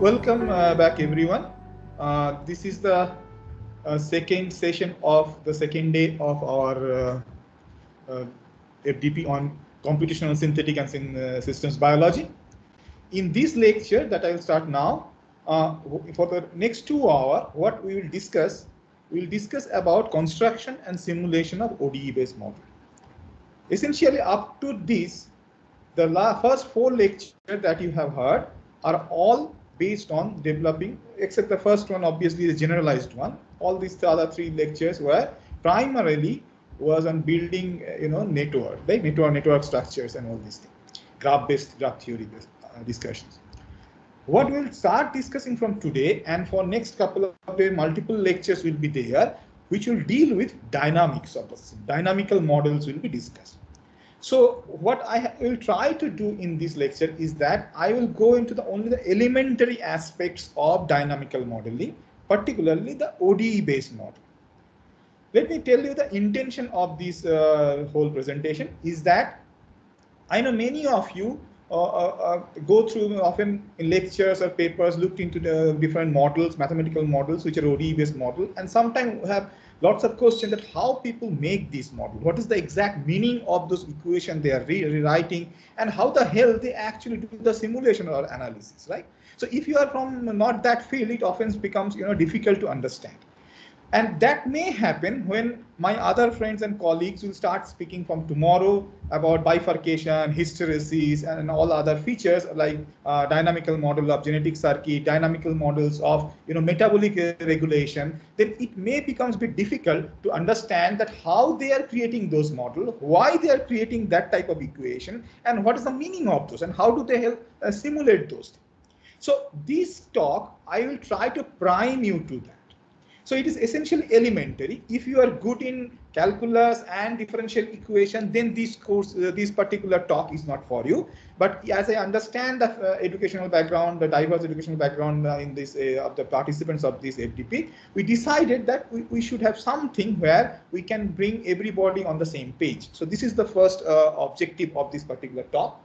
Welcome uh, back, everyone. Uh, this is the uh, second session of the second day of our uh, uh, FDP on computational synthetic and uh, systems biology. In this lecture that I will start now, for the next two hours, what we will discuss, we will discuss about construction and simulation of ODE-based model. Essentially, up to this, the first four lectures that you have heard are all based on developing, except the first one, obviously the generalized one. All these other three lectures were primarily was on building, you know, network, like network, network structures and all these things, graph-based, graph theory-based uh, discussions. What we'll start discussing from today and for next couple of days, multiple lectures will be there, which will deal with dynamics of dynamical models will be discussed. So what I will try to do in this lecture is that I will go into the only the elementary aspects of dynamical modeling, particularly the ODE based model. Let me tell you the intention of this uh, whole presentation is that I know many of you uh, uh, uh go through often in lectures or papers looked into the different models, mathematical models, which are ODE based model, and sometimes have lots of questions that how people make these models, what is the exact meaning of those equations they are re rewriting, and how the hell they actually do the simulation or analysis, right? So if you are from not that field, it often becomes you know difficult to understand. And that may happen when my other friends and colleagues will start speaking from tomorrow about bifurcation, hysteresis, and all other features like uh, dynamical model of genetic circuit, dynamical models of you know metabolic regulation. Then it may become a bit difficult to understand that how they are creating those models, why they are creating that type of equation, and what is the meaning of those, and how do they help uh, simulate those. So this talk, I will try to prime you to that so it is essentially elementary. If you are good in calculus and differential equation, then this course, uh, this particular talk is not for you. But as I understand the uh, educational background, the diverse educational background uh, in this uh, of the participants of this FDP, we decided that we, we should have something where we can bring everybody on the same page. So this is the first uh, objective of this particular talk.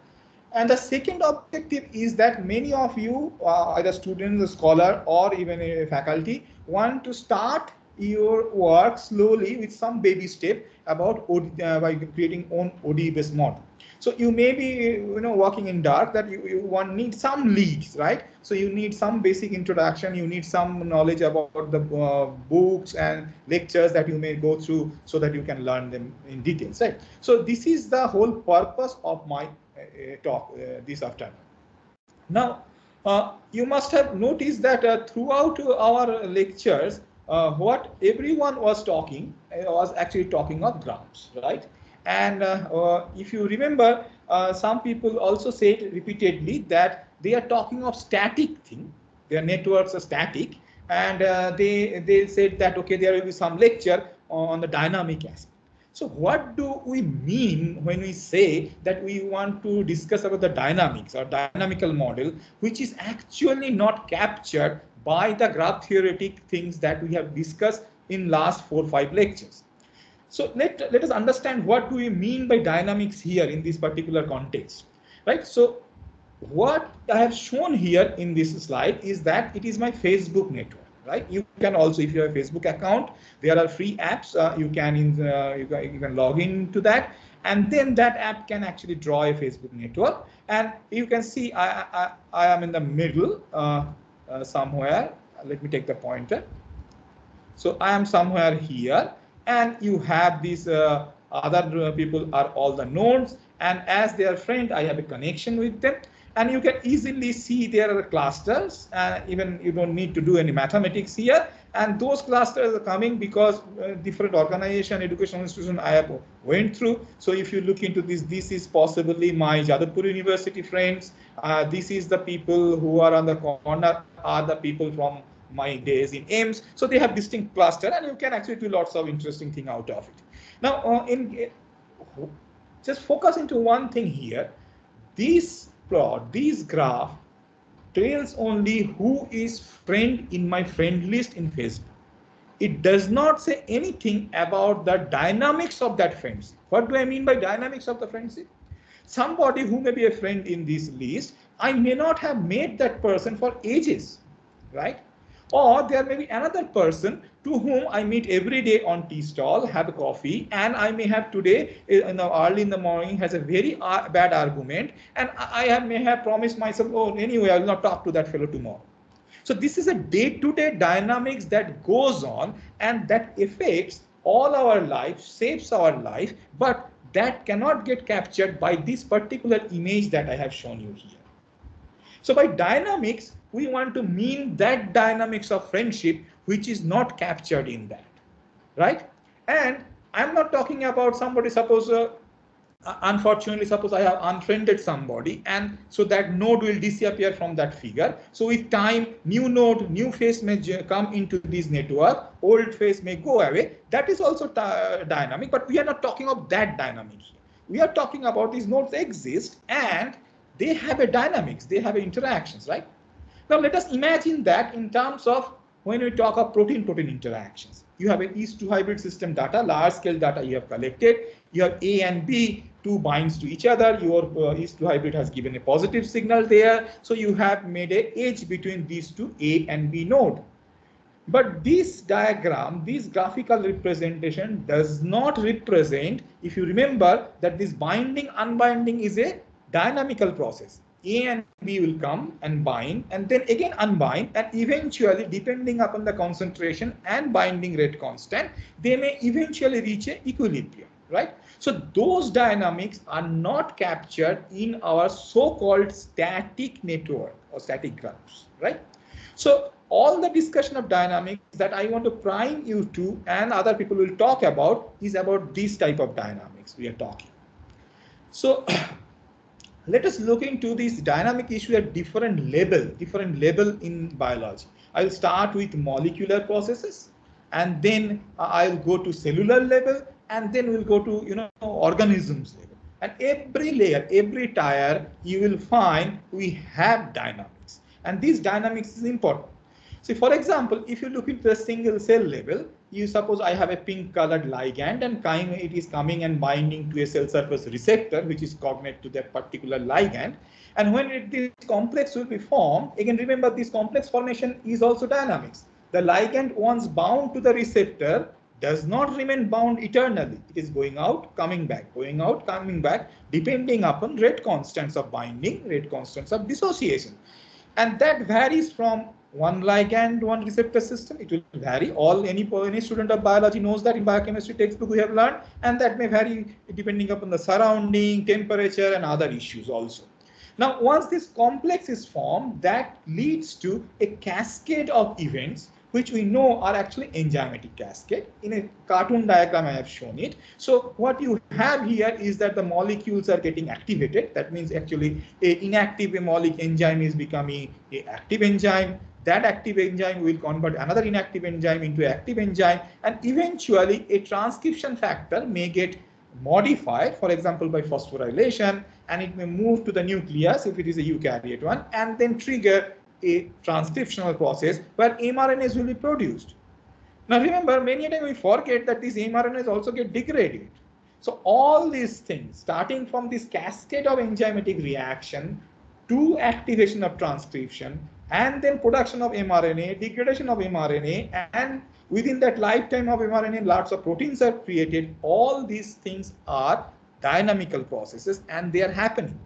And the second objective is that many of you, uh, either students, a scholar, or even a faculty, want to start your work slowly with some baby step about OD, uh, by creating own ODE based model. So you may be, you know, working in dark that you, you want need some leads, right? So you need some basic introduction. You need some knowledge about the uh, books and lectures that you may go through so that you can learn them in details, right? So this is the whole purpose of my talk uh, this afternoon. Now, uh, you must have noticed that uh, throughout our lectures, what everyone was talking was actually talking of graphs, right? And if you remember, some people also said repeatedly that they are talking of static thing. Their networks are static, and uh, they they said that okay, there will be some lecture on the dynamic aspect. So what do we mean when we say that we want to discuss about the dynamics or dynamical model, which is actually not captured by the graph theoretic things that we have discussed in last four, five lectures. So let, let us understand what do we mean by dynamics here in this particular context, right? So what I have shown here in this slide is that it is my Facebook network right? You can also, if you have a Facebook account, there are free apps. Uh, you can in, uh, you, can, you can log into that, and then that app can actually draw a Facebook network. And you can see I I, I am in the middle uh, uh somewhere. Let me take the pointer. So I am somewhere here, and you have these uh, other people are all the nodes, and as their friend, I have a connection with them and you can easily see there are clusters uh, even you don't need to do any mathematics here. And those clusters are coming because uh, different organization educational institution i have went through. So if you look into this this is possibly my jadavpur university friends. Uh, this is the people who are on the corner are the people from my days in AIIMS so they have distinct cluster and you can actually do lots of interesting thing out of it. Now uh, in just focus into one thing here. These plot, this graph tells only who is friend in my friend list in Facebook. It does not say anything about the dynamics of that friendship. What do I mean by dynamics of the friendship? Somebody who may be a friend in this list, I may not have met that person for ages, right? Or there may be another person to whom I meet every day on tea stall, have a coffee, and I may have today, eh, in the early in the morning, has a very bad argument, and I may have promised myself, oh, anyway, I will not talk to that fellow tomorrow. So this is a day-to-day -day dynamics that goes on and that affects all our life, shapes our life, but that cannot get captured by this particular image that I have shown you here. So by dynamics, we want to mean that dynamics of friendship which is not captured in that, right? And I'm not talking about somebody, suppose, uh, unfortunately, suppose I have unfriended somebody and so that node will disappear from that figure. So with time, new node, new face may come into this network, old face may go away. That is also dynamic, but we are not talking of that dynamic. We are talking about these nodes exist and they have a dynamics, they have interactions, right? Now let us imagine that in terms of when we talk of protein-protein interactions. You have an yeast two hybrid system data, large scale data you have collected. You have A and B, two binds to each other. Your uh, yeast two hybrid has given a positive signal there. So you have made a edge between these two A and B node. But this diagram, this graphical representation does not represent, if you remember that this binding unbinding is a dynamical process. A and B will come and bind and then again unbind and eventually depending upon the concentration and binding rate constant, they may eventually reach a equilibrium, right? So those dynamics are not captured in our so-called static network or static graphs, right? So all the discussion of dynamics that I want to prime you to and other people will talk about is about this type of dynamics we are talking. So let us look into this dynamic issue at different level, different level in biology. I'll start with molecular processes and then uh, I'll go to cellular level and then we'll go to, you know, organisms level. And every layer, every tier, you will find we have dynamics. And this dynamics is important. So for example, if you look into the single cell level, you suppose I have a pink colored ligand and it is coming and binding to a cell surface receptor, which is cognate to that particular ligand. And when it, this complex will be formed, again, remember this complex formation is also dynamics. The ligand once bound to the receptor does not remain bound eternally. It is going out, coming back, going out, coming back, depending upon rate constants of binding, rate constants of dissociation. And that varies from one ligand, one receptor system. It will vary. All any any student of biology knows that in biochemistry textbook we have learned, and that may vary depending upon the surrounding, temperature, and other issues also. Now, once this complex is formed, that leads to a cascade of events which we know are actually enzymatic cascade. In a cartoon diagram, I have shown it. So what you have here is that the molecules are getting activated. That means actually a inactive molecule enzyme is becoming a active enzyme that active enzyme will convert another inactive enzyme into active enzyme and eventually a transcription factor may get modified for example by phosphorylation and it may move to the nucleus if it is a eukaryote one and then trigger a transcriptional process where mRNAs will be produced. Now remember many times we forget that these mRNAs also get degraded. So all these things starting from this cascade of enzymatic reaction to activation of transcription and then production of mRNA, degradation of mRNA, and within that lifetime of mRNA, lots of proteins are created. All these things are dynamical processes and they are happening.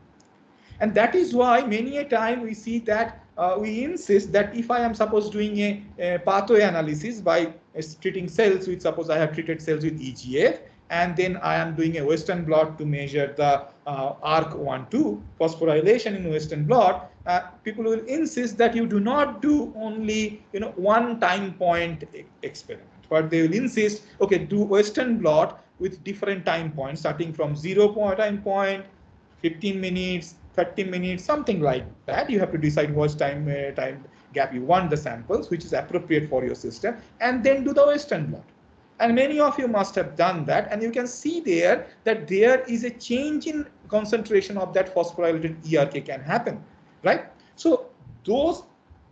And that is why many a time we see that uh, we insist that if I am suppose doing a, a pathway analysis by uh, treating cells with suppose I have treated cells with EGF and then I am doing a Western blot to measure the uh, ERK1-2 phosphorylation in Western blot, uh, people will insist that you do not do only you know one time point experiment, but they will insist, okay, do Western blot with different time points, starting from zero point time point, 15 minutes, 30 minutes, something like that. You have to decide what time uh, time gap you want the samples, which is appropriate for your system, and then do the Western blot. And many of you must have done that. And you can see there that there is a change in concentration of that phosphorylated ERK can happen, right? So those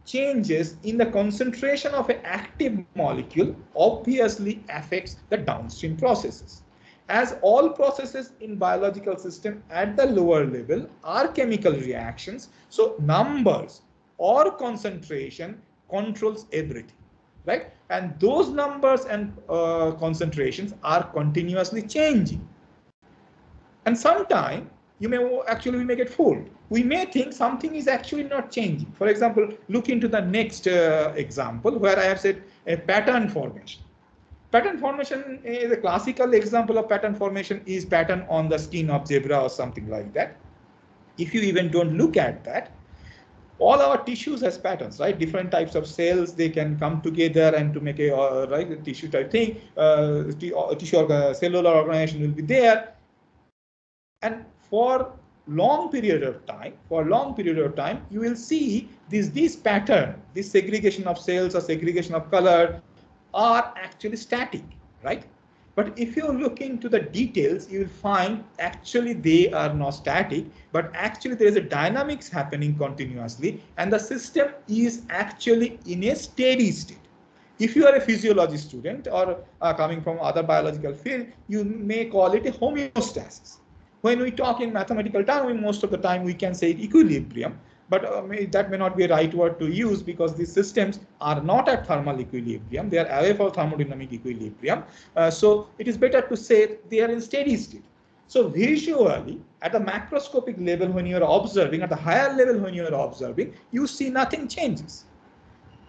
changes in the concentration of an active molecule obviously affects the downstream processes. as all processes in biological system at the lower level are chemical reactions. So numbers or concentration controls everything, right? And those numbers and uh, concentrations are continuously changing. And sometime you may actually may get fooled. We may think something is actually not changing. For example, look into the next uh, example where I have said a pattern formation. Pattern formation is a classical example of pattern formation is pattern on the skin of zebra or something like that. If you even don't look at that, all our tissues has patterns, right? Different types of cells, they can come together and to make a uh, right tissue type thing. Uh, uh tissue or cellular organization will be there. And for long period of time, for a long period of time, you will see this, this pattern, this segregation of cells or segregation of color are actually static, right? But if you look into the details, you will find actually they are not static, but actually there is a dynamics happening continuously and the system is actually in a steady state. If you are a physiology student or uh, coming from other biological field, you may call it a homeostasis. When we talk in mathematical terms, most of the time we can say equilibrium but uh, may, that may not be a right word to use because these systems are not at thermal equilibrium. They are away from thermodynamic equilibrium. Uh, so it is better to say they are in steady state. So visually, at the macroscopic level, when you are observing, at the higher level when you are observing, you see nothing changes.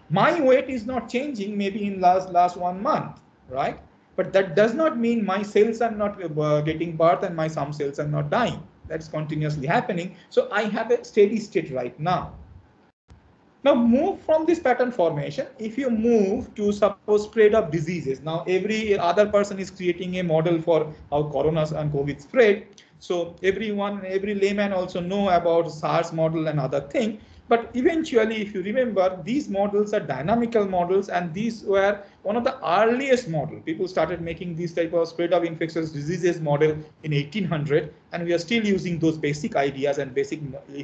My weight is not changing maybe in last, last one month, right? But that does not mean my cells are not uh, getting birth and my some cells are not dying that's continuously happening. So I have a steady state right now. Now move from this pattern formation. If you move to suppose spread of diseases, now every other person is creating a model for how corona and COVID spread. So everyone, every layman also know about SIR model and other thing. But eventually, if you remember, these models are dynamical models, and these were one of the earliest model. People started making these type of spread of infectious diseases model in 1800, and we are still using those basic ideas and basic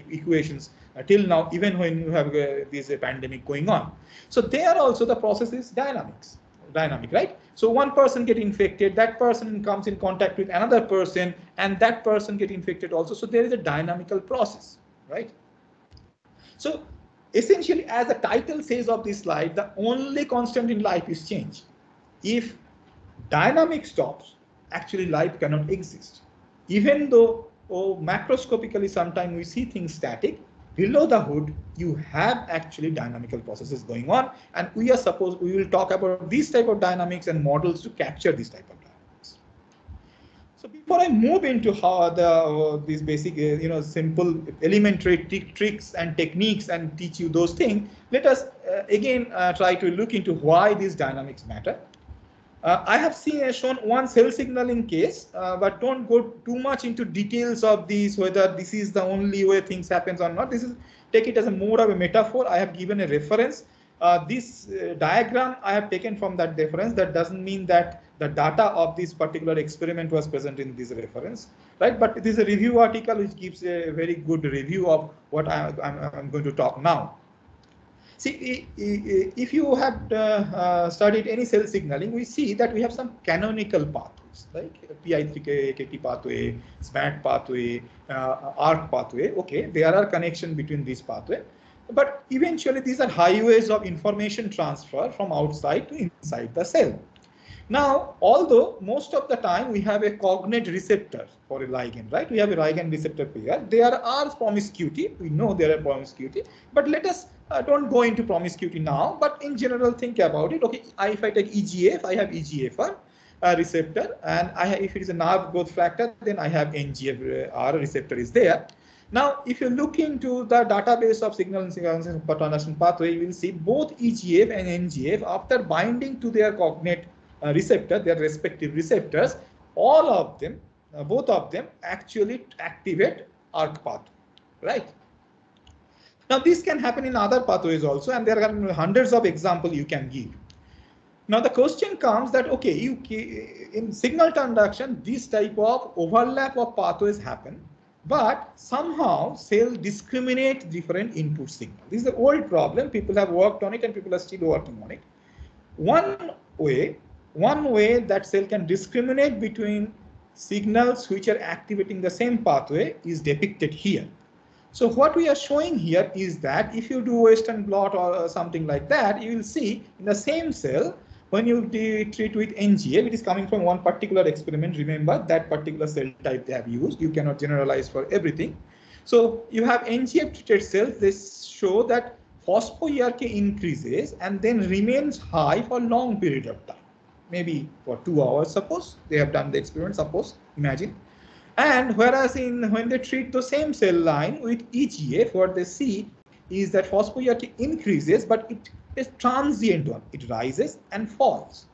equations uh, till now, even when you have uh, this uh, pandemic going on. So there also the process is dynamics dynamic, right? So one person get infected, that person comes in contact with another person, and that person get infected also. So there is a dynamical process, right? So essentially, as the title says of this slide, the only constant in life is change. If dynamic stops, actually life cannot exist. Even though oh, macroscopically sometimes we see things static, below the hood, you have actually dynamical processes going on. And we are supposed, we will talk about these type of dynamics and models to capture this type of so before I move into how the uh, these basic, uh, you know, simple elementary tricks and techniques and teach you those things, let us uh, again uh, try to look into why these dynamics matter. Uh, I have seen uh, shown one cell signaling case, but don't go too much into details of these, whether this is the only way things happens or not. This is take it as a more of a metaphor. I have given a reference. this diagram I have taken from that reference. That doesn't mean that the data of this particular experiment was present in this reference, right? But it is a review article which gives a very good review of what I, am going to talk now. See, if you have uh, uh, studied any cell signaling, we see that we have some canonical pathways, like PI3K pathway, SMAD pathway, uh, ERK pathway. Okay, there are connection between these pathway, but eventually these are highways of information transfer from outside to inside the cell. Now, although most of the time we have a cognate receptor for a ligand, right? We have a ligand receptor pair. There are promiscuity. We know there are promiscuity, but let us uh, don't go into promiscuity now. But in general, think about it. Okay, I, if I take EGF, I have EGFR uh, receptor, and I have, if it is a nerve growth factor, then I have NGFR receptor is there. Now, if you look into the database of signal and signal pathway, you will see both EGF and NGF after binding to their cognate uh, receptor, their respective receptors, all of them, uh, both of them actually activate ERK pathway, right? Now this can happen in other pathways also, and there are hundreds of examples you can give. Now the question comes that okay, you in signal transduction, this type of overlap of pathways happen, but somehow cell discriminate different input signal. This is the old problem. People have worked on it, and people are still working on it. One way one way that cell can discriminate between signals which are activating the same pathway is depicted here. So what we are showing here is that if you do Western blot or something like that, you will see in the same cell, when you treat with NGF, it is coming from one particular experiment. Remember that particular cell type they have used. You cannot generalize for everything. So you have NGF treated cells. They show that phospho-ERK increases and then remains high for long period of time. Maybe for two hours, suppose they have done the experiment, suppose, imagine. And whereas in when they treat the same cell line with EGF, what they see is that phospho-ERK increases, but it is transient one. It rises and falls.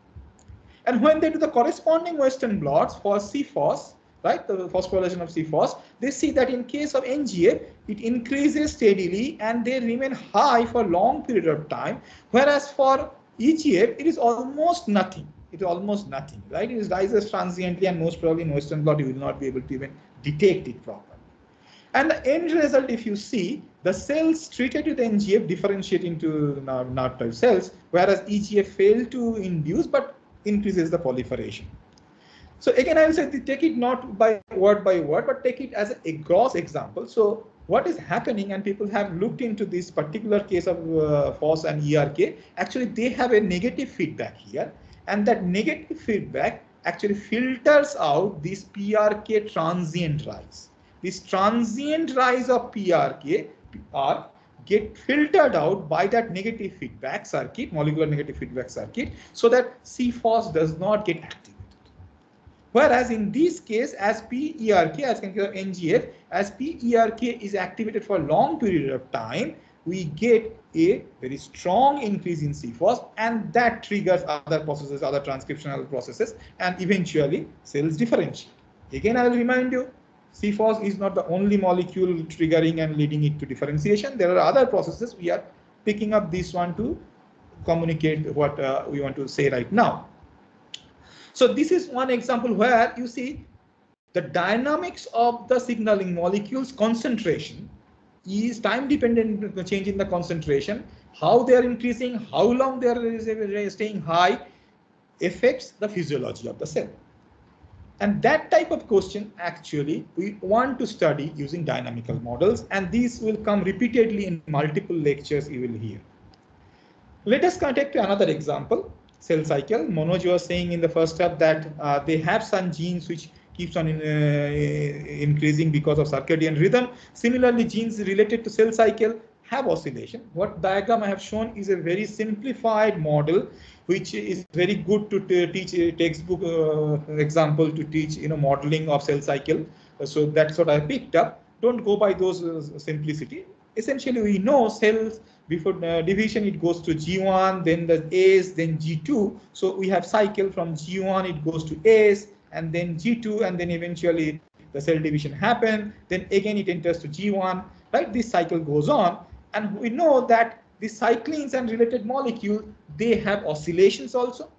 And when they do the corresponding Western blots for CFOS, right, the phosphorylation of CFOS, they see that in case of NGF, it increases steadily and they remain high for a long period of time. Whereas for EGF, it is almost nothing. It almost nothing, right? It rises transiently and most probably in Western blot, you will not be able to even detect it properly. And the end result, if you see, the cells treated with NGF differentiate into NAD type cells, whereas EGF failed to induce but increases the proliferation. So again, I will say take it not by word by word, but take it as a gross example. So what is happening, and people have looked into this particular case of uh, FOS and ERK, actually they have a negative feedback here, and that negative feedback actually filters out this pERK transient rise. This transient rise of pERK are get filtered out by that negative feedback circuit, molecular negative feedback circuit, so that CFOS does not get activated. Whereas in this case, as PERK, as to NGF, as PERK is activated for a long period of time, we get a very strong increase in CFOS and that triggers other processes, other transcriptional processes, and eventually cells differentiate. Again, I will remind you, CFOS is not the only molecule triggering and leading it to differentiation. There are other processes. We are picking up this one to communicate what uh, we want to say right now. So this is one example where you see the dynamics of the signaling molecules concentration is time dependent change in the concentration, how they are increasing, how long they are staying high affects the physiology of the cell. And that type of question actually we want to study using dynamical models and these will come repeatedly in multiple lectures you will hear. Let us take another example cell cycle. Manoj was saying in the first step that uh, they have some genes which keeps on in, uh, increasing because of circadian rhythm. Similarly, genes related to cell cycle have oscillation. What diagram I have shown is a very simplified model, which is very good to teach a textbook uh, example to teach you know modeling of cell cycle. So that's what I picked up. Don't go by those uh, simplicity. Essentially, we know cells before uh, division it goes to G1, then the S, then G2. So we have cycle from G1, it goes to S, and then G2, and then eventually the cell division happen. Then again it enters to G1, right? This cycle goes on. And we know that the cyclins and related molecules, they have oscillations also.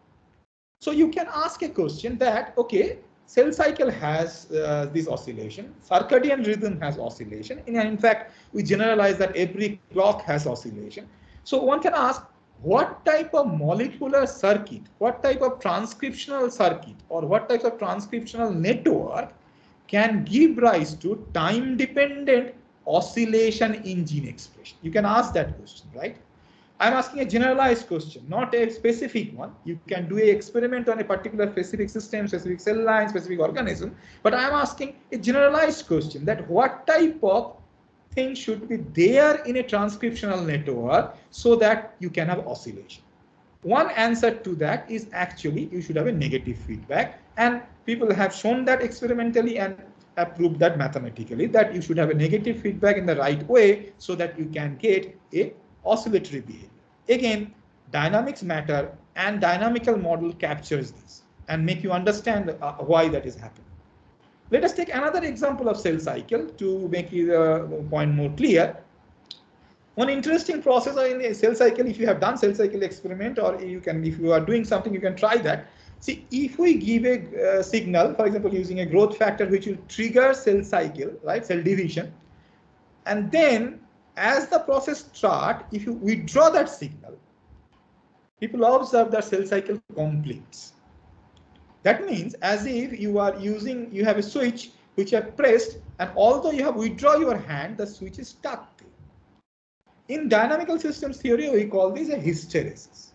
So you can ask a question that, okay, cell cycle has uh, this oscillation. Circadian rhythm has oscillation. And in fact, we generalize that every clock has oscillation. So one can ask, what type of molecular circuit, what type of transcriptional circuit, or what type of transcriptional network can give rise to time-dependent oscillation in gene expression? You can ask that question, right? I'm asking a generalized question, not a specific one. You can do an experiment on a particular specific system, specific cell line, specific organism, but I'm asking a generalized question that what type of thing should be there in a transcriptional network so that you can have oscillation. One answer to that is actually you should have a negative feedback and people have shown that experimentally and have proved that mathematically that you should have a negative feedback in the right way so that you can get a oscillatory behavior. Again, dynamics matter and dynamical model captures this and make you understand uh, why that is happening. Let us take another example of cell cycle to make the point more clear. One interesting process in a cell cycle, if you have done cell cycle experiment or you can, if you are doing something, you can try that. See, if we give a uh, signal, for example, using a growth factor, which will trigger cell cycle, right, cell division, and then as the process start, if you withdraw that signal, people observe that cell cycle completes. That means as if you are using, you have a switch which have pressed and although you have withdraw your hand, the switch is stuck. In dynamical systems theory, we call this a hysteresis.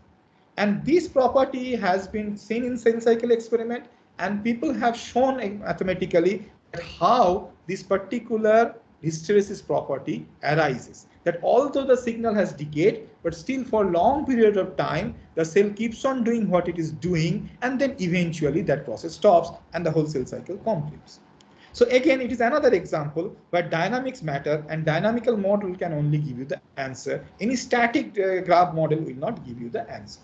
And this property has been seen in cell cycle experiment and people have shown mathematically how this particular hysteresis property arises. That although the signal has decayed, but still for long period of time, the cell keeps on doing what it is doing, and then eventually that process stops and the whole cell cycle completes. So again, it is another example where dynamics matter and dynamical model can only give you the answer. Any static uh, graph model will not give you the answer.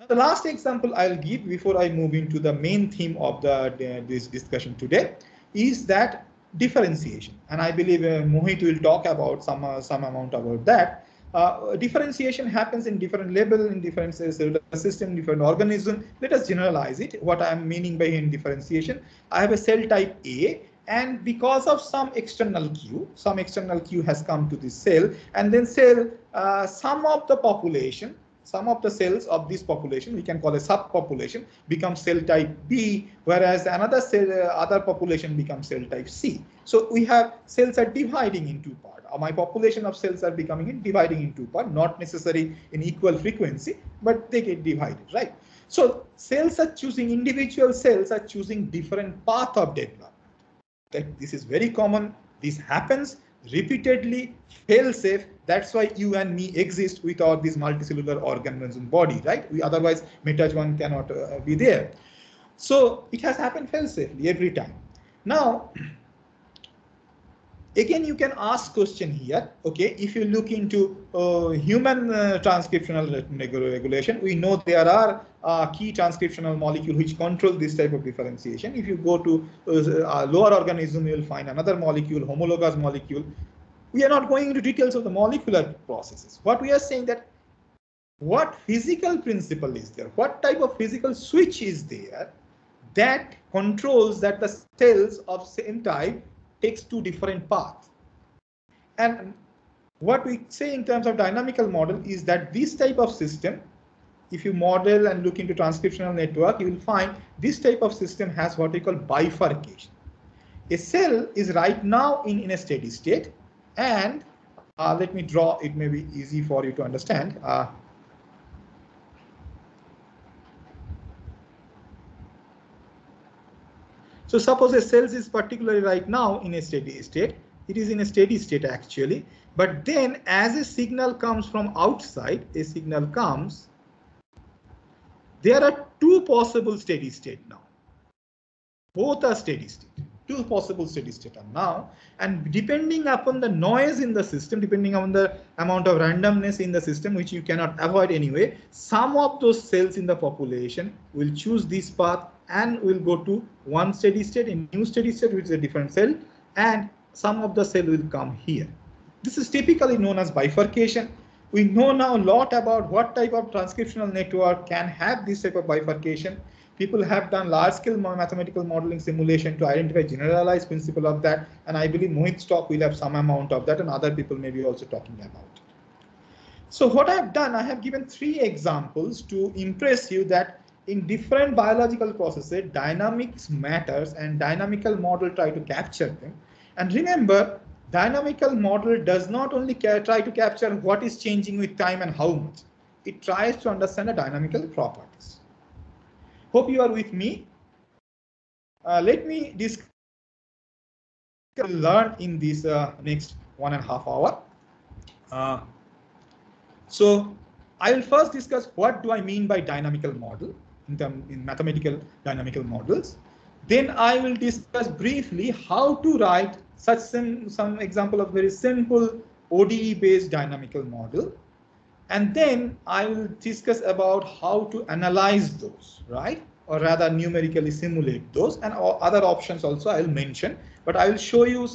Now, the last example I'll give before I move into the main theme of the, uh, this discussion today is that differentiation. And I believe uh, Mohit will talk about some, uh, some amount about that. Uh, differentiation happens in different level, in different cellular system, different organism. Let us generalize it. What I am meaning by in differentiation, I have a cell type A, and because of some external cue, some external cue has come to this cell, and then cell, uh, some of the population, some of the cells of this population, we can call a subpopulation, become cell type B, whereas another cell, uh, other population becomes cell type C. So we have cells are dividing in two parts. Uh, my population of cells are becoming in dividing in two parts, not necessarily in equal frequency, but they get divided, right? So cells are choosing, individual cells are choosing different path of development. That this is very common. This happens repeatedly, fail safe. That's why you and me exist without this multicellular organism body, right? We otherwise one cannot uh, be there. So it has happened fail safely every time. Now, again you can ask question here okay if you look into uh, human uh, transcriptional regulation we know there are uh, key transcriptional molecule which control this type of differentiation. If you go to uh, lower organism you will find another molecule homologous molecule. We are not going into details of the molecular processes. What we are saying that what physical principle is there? What type of physical switch is there that controls that the cells of same type takes two different paths. And what we say in terms of dynamical model is that this type of system, if you model and look into transcriptional network, you will find this type of system has what we call bifurcation. A cell is right now in, in a steady state and uh, let me draw it may be easy for you to understand. Uh, So suppose a cell is particularly right now in a steady state. It is in a steady state actually. But then as a signal comes from outside, a signal comes, there are two possible steady state now. Both are steady state. Two possible steady state are now. And depending upon the noise in the system, depending on the amount of randomness in the system, which you cannot avoid anyway, some of those cells in the population will choose this path and we'll go to one steady state, a new steady state, which is a different cell, and some of the cell will come here. This is typically known as bifurcation. We know now a lot about what type of transcriptional network can have this type of bifurcation. People have done large-scale mathematical modeling simulation to identify generalized principle of that, and I believe Mohit's talk will have some amount of that, and other people may be also talking about it. So what I've done, I have given three examples to impress you that in different biological processes, dynamics matters and dynamical model try to capture them. And remember, dynamical model does not only try to capture what is changing with time and how much. It tries to understand the dynamical properties. Hope you are with me. Uh, let me discuss learn in this uh, next one and a half hour. Uh, so I will first discuss what do I mean by dynamical model in, term, in mathematical dynamical models. Then I will discuss briefly how to write such some, some example of very simple ODE based dynamical model. And then I will discuss about how to analyze those, right? Or rather numerically simulate those and other options also I will mention. But I will show you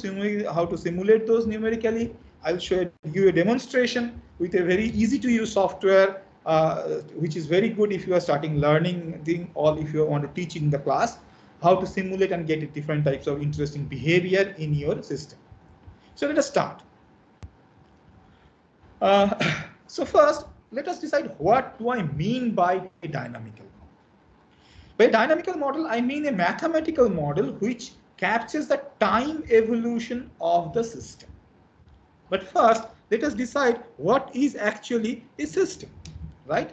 how to simulate those numerically. I'll show you a demonstration with a very easy to use software uh, which is very good if you are starting learning thing or if you want to teach in the class, how to simulate and get different types of interesting behavior in your system. So let us start. Uh, so first, let us decide what do I mean by a dynamical model. By dynamical model, I mean a mathematical model which captures the time evolution of the system. But first, let us decide what is actually a system, right?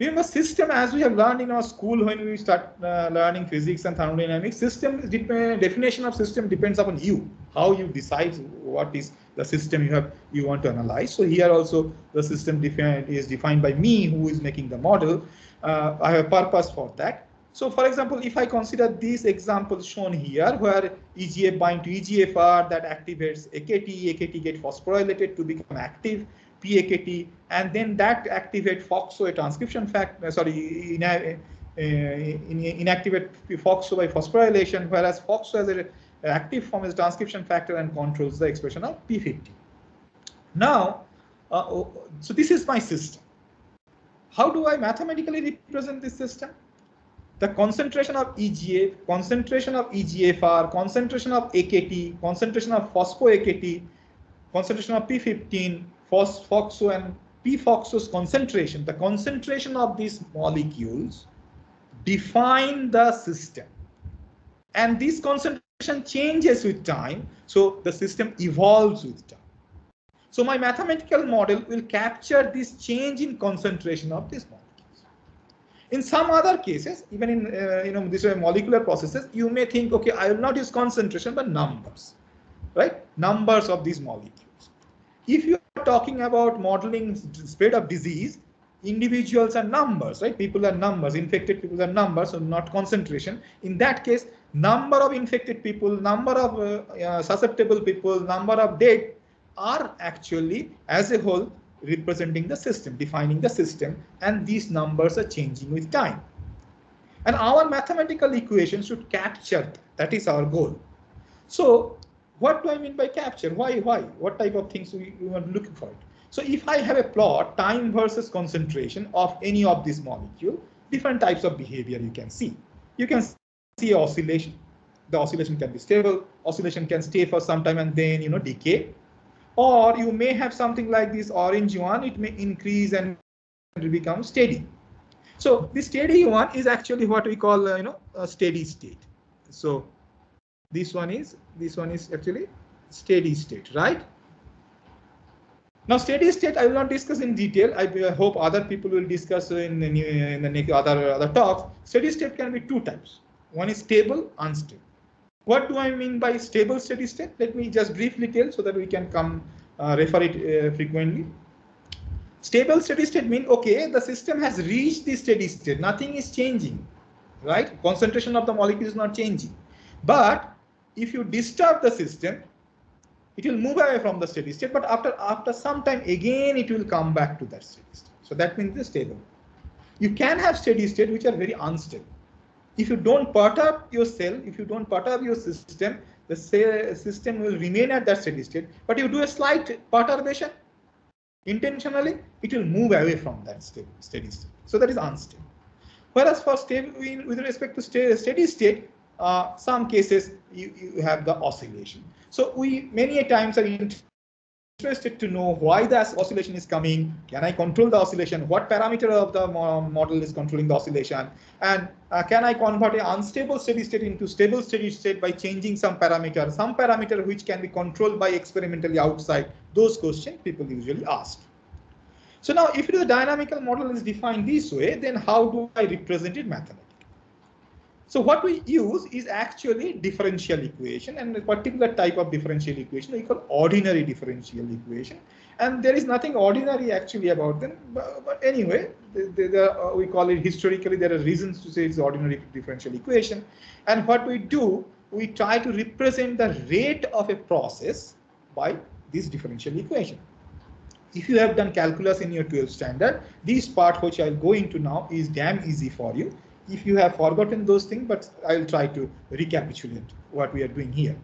Remember system as we have learned in our school when we start uh, learning physics and thermodynamics, system definition of system depends upon you, how you decide what is the system you have you want to analyze. So here also the system defined is defined by me who is making the model. Uh, I have a purpose for that. So for example, if I consider these examples shown here where EGF bind to EGFR that activates AKT, AKT get phosphorylated to become active, PAKT, and then that activate FOXO, a transcription factor, uh, sorry, in, uh, inactivate FOXO by phosphorylation, whereas FOXO has an active form as transcription factor and controls the expression of P50. Now, uh, oh, so this is my system. How do I mathematically represent this system? The concentration of EGF, concentration of EGFR, concentration of AKT, concentration of phospho-AKT, concentration of P15, FOXO and PFOXO's concentration, the concentration of these molecules define the system. And this concentration changes with time, so the system evolves with time. So my mathematical model will capture this change in concentration of these molecules. In some other cases, even in uh, you know these molecular processes, you may think, okay, I will not use concentration but numbers, right? Numbers of these molecules. If you are talking about modeling spread of disease, individuals are numbers, right? People are numbers, infected people are numbers, so not concentration. In that case, number of infected people, number of uh, uh, susceptible people, number of dead are actually as a whole representing the system, defining the system, and these numbers are changing with time. And our mathematical equation should capture that. That is our goal. So what do I mean by capture? Why, why? What type of things we, are looking for? It? So if I have a plot, time versus concentration of any of these molecule, different types of behavior you can see. You can see oscillation. The oscillation can be stable. Oscillation can stay for some time and then, you know, decay. Or you may have something like this orange one. It may increase and become steady. So the steady one is actually what we call, uh, you know, a steady state. So this one is this one is actually steady state right? Now steady state i will not discuss in detail. I hope other people will discuss in the, in the other other talks steady state can be two types. One is stable unstable. What do i mean by stable steady state? Let me just briefly tell so that we can come uh, refer it uh, frequently. Stable steady state mean okay the system has reached the steady state. Nothing is changing right? Concentration of the molecule is not changing. But if you disturb the system, it will move away from the steady state, but after, after some time again, it will come back to that steady state. So that means it's stable. You can have steady state which are very unstable. If you don't perturb your cell, if you don't perturb your system, the system will remain at that steady state. But if you do a slight perturbation intentionally, it will move away from that steady state. So that is unstable. Whereas for stable, with respect to steady state, uh, some cases you, you have the oscillation. So we many a times are interested to know why the oscillation is coming. Can I control the oscillation? What parameter of the model is controlling the oscillation? And uh, can I convert an unstable steady state into stable steady state by changing some parameter, some parameter which can be controlled by experimentally outside? Those questions people usually ask. So now if the dynamical model is defined this way, then how do I represent it mathematically? So what we use is actually differential equation and a particular type of differential equation we call ordinary differential equation. And there is nothing ordinary actually about them. But, but anyway, uh, we call it historically, there are reasons to say it's ordinary differential equation. And what we do, we try to represent the rate of a process by this differential equation. If you have done calculus in your 12th standard, this part which I'll go into now is damn easy for you if you have forgotten those things, but I'll try to recapitulate what we are doing here.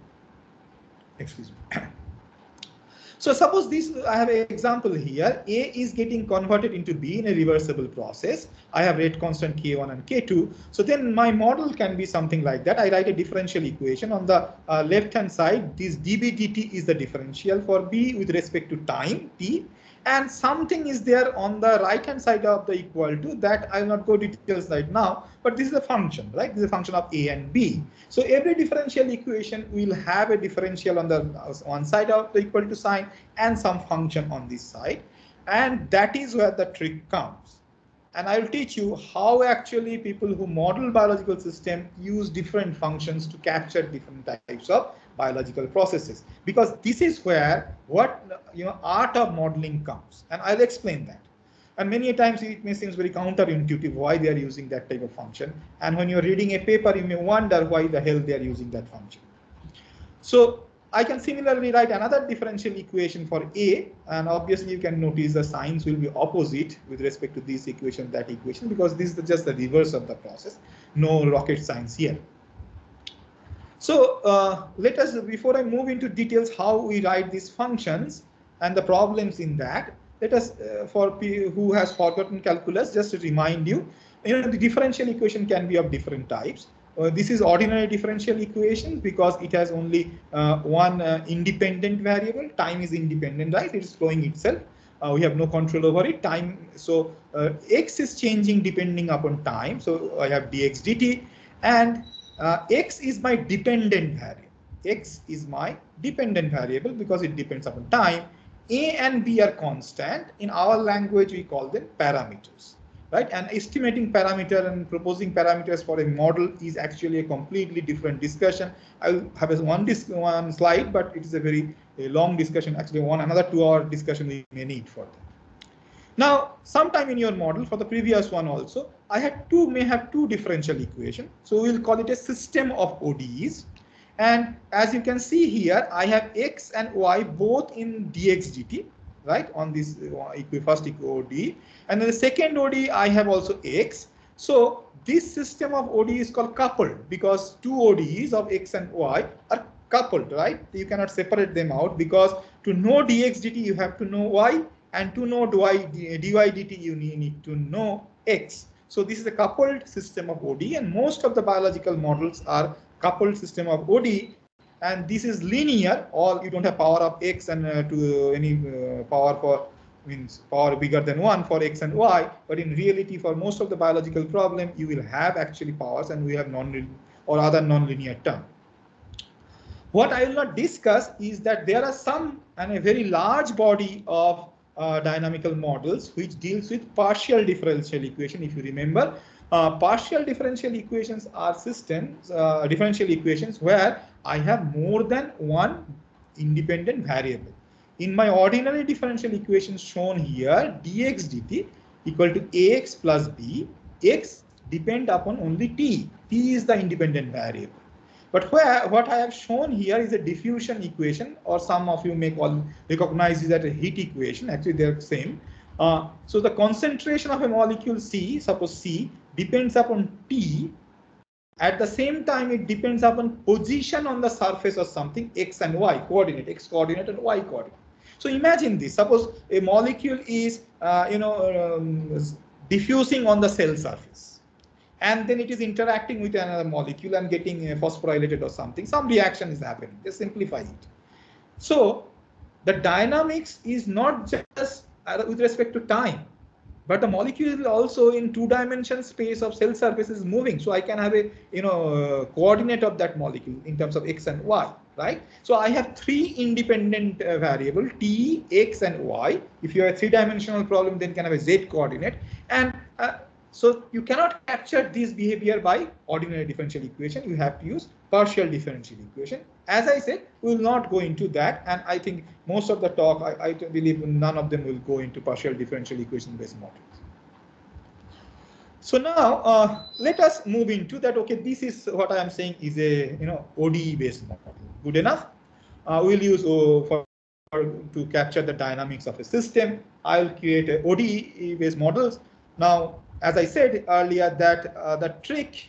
Excuse me. So suppose this, I have an example here. A is getting converted into B in a reversible process. I have rate constant K1 and K2. So then my model can be something like that. I write a differential equation. On the uh, left hand side, this dB dt is the differential for B with respect to time T. and something is there on the right hand side of the equal to that I will not go details right now, but this is a function, right? This is a function of a and b. So every differential equation will have a differential on the one side of the equal to sign and some function on this side. And that is where the trick comes. And I will teach you how actually people who model biological system use different functions to capture different types of biological processes. Because this is where what you know art of modeling comes. And i'll explain that. And many times it may seem very counterintuitive why they are using that type of function. And when you're reading a paper you may wonder why the hell they are using that function. So I can similarly write another differential equation for A and obviously you can notice the signs will be opposite with respect to this equation that equation because this is just the reverse of the process no rocket science here so uh, let us, before I move into details how we write these functions and the problems in that, let us, uh, for who has forgotten calculus, just to remind you, you know, the differential equation can be of different types. Uh, this is ordinary differential equation because it has only uh, one uh, independent variable. Time is independent, right? It is flowing itself. Uh, we have no control over it. Time, so x is changing depending upon time. So I have dx dt and uh, x is my dependent variable. x is my dependent variable because it depends upon time. a and b are constant. In our language, we call them parameters. Right? And estimating parameter and proposing parameters for a model is actually a completely different discussion. I'll have a one, one slide, but it is a very a long discussion. Actually, one another two-hour discussion we may need for that. Now, sometime in your model for the previous one also, I had two, may have two differential equation. So we'll call it a system of ODEs. And as you can see here, I have X and Y both in dx dt, right, on this uh, first ODE. And then the second ODE, I have also X. So this system of ODE is called coupled because two ODEs of X and Y are coupled, right? You cannot separate them out because to know dx dt, you have to know Y and to know dy, dy dt, you need to know x. So this is a coupled system of OD and most of the biological models are coupled system of OD and this is linear or you don't have power of x and uh, to any uh, power for means power bigger than 1 for x and y but in reality for most of the biological problem you will have actually powers and we have non or other non-linear term. What I will not discuss is that there are some and a very large body of uh, dynamical models which deals with partial differential equation. If you remember, uh, partial differential equations are systems, uh, differential equations where I have more than one independent variable. In my ordinary differential equation shown here, dx dt equal to ax plus b, x depend upon only t. t is the independent variable. But where what I have shown here is a diffusion equation, or some of you may call recognize it as a heat equation. Actually, they're same. Uh, so the concentration of a molecule C, suppose C, depends upon T. At the same time, it depends upon position on the surface of something X and Y coordinate, X coordinate and Y coordinate. So imagine this. Suppose a molecule is, uh, you know, um, diffusing on the cell surface and then it is interacting with another molecule and getting uh, phosphorylated or something. Some reaction is happening. Just simplify it. So the dynamics is not just uh, with respect to time, but the molecule is also in two-dimension space of cell surface is moving. So I can have a you know uh, coordinate of that molecule in terms of x and y, right? So I have three independent uh, variable t, x, and y. If you have a three-dimensional problem, then you can have a z coordinate. And uh, so you cannot capture this behavior by ordinary differential equation. You have to use partial differential equation. As I said, we will not go into that. And I think most of the talk, I, I believe none of them will go into partial differential equation based models. So now uh, let us move into that. Okay, this is what I am saying is a you know ODE based model. Good enough. Uh, we'll use uh, for to capture the dynamics of a system. I'll create ODE based models. Now as I said earlier, that uh, the trick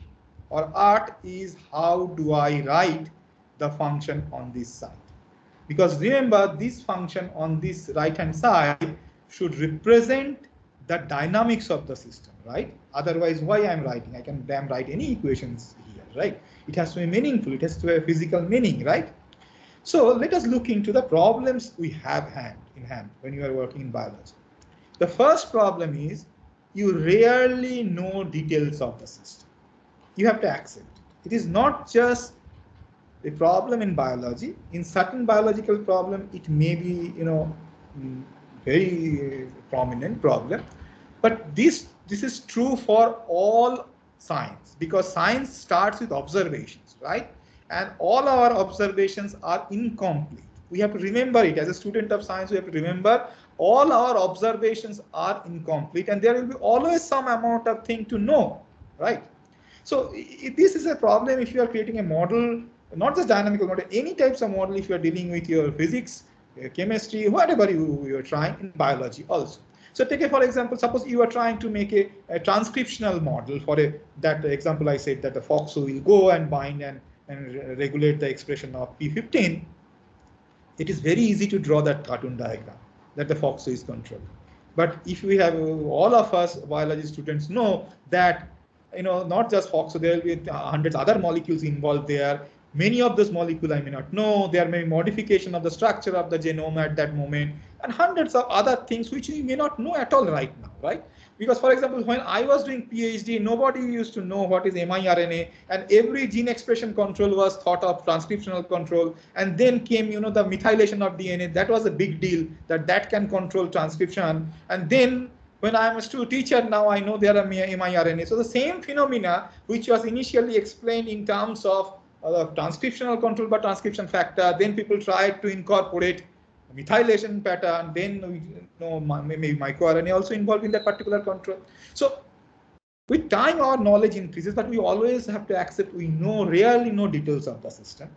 or art is how do I write the function on this side? Because remember, this function on this right hand side should represent the dynamics of the system, right? Otherwise, why I'm writing? I can damn write any equations here, right? It has to be meaningful. It has to have physical meaning, right? So let us look into the problems we have hand in hand when you are working in biology. The first problem is you rarely know details of the system. You have to accept it. It is not just a problem in biology. In certain biological problem, it may be, you know, mm, very prominent problem. But this, this is true for all science because science starts with observations, right? And all our observations are incomplete. We have to remember it as a student of science. We have to remember all our observations are incomplete and there will be always some amount of thing to know, right? So this is a problem if you are creating a model, not just dynamical model, any types of model if you are dealing with your physics, chemistry, whatever you, you are trying in biology also. So take a, for example, suppose you are trying to make a, a transcriptional model for a, that example I said that the FOXO will go and bind and, and regulate the expression of P15. It is very easy to draw that cartoon diagram that the FOXO is controlled. But if we have uh, all of us biology students know that you know not just FOXO, there will be hundreds other molecules involved there. Many of those molecules I may not know. There may be modification of the structure of the genome at that moment, and hundreds of other things which we may not know at all right now, right? Because for example, when I was doing PhD, nobody used to know what is miRNA and every gene expression control was thought of transcriptional control. And then came, you know, the methylation of DNA. That was a big deal that that can control transcription. And then when I'm a student teacher now, I know there are miRNA. So the same phenomena, which was initially explained in terms of transcriptional control by transcription factor, then people tried to incorporate methylation pattern, then you know, maybe microRNA also involved in that particular control. So with time, our knowledge increases, but we always have to accept we know rarely know details of the system.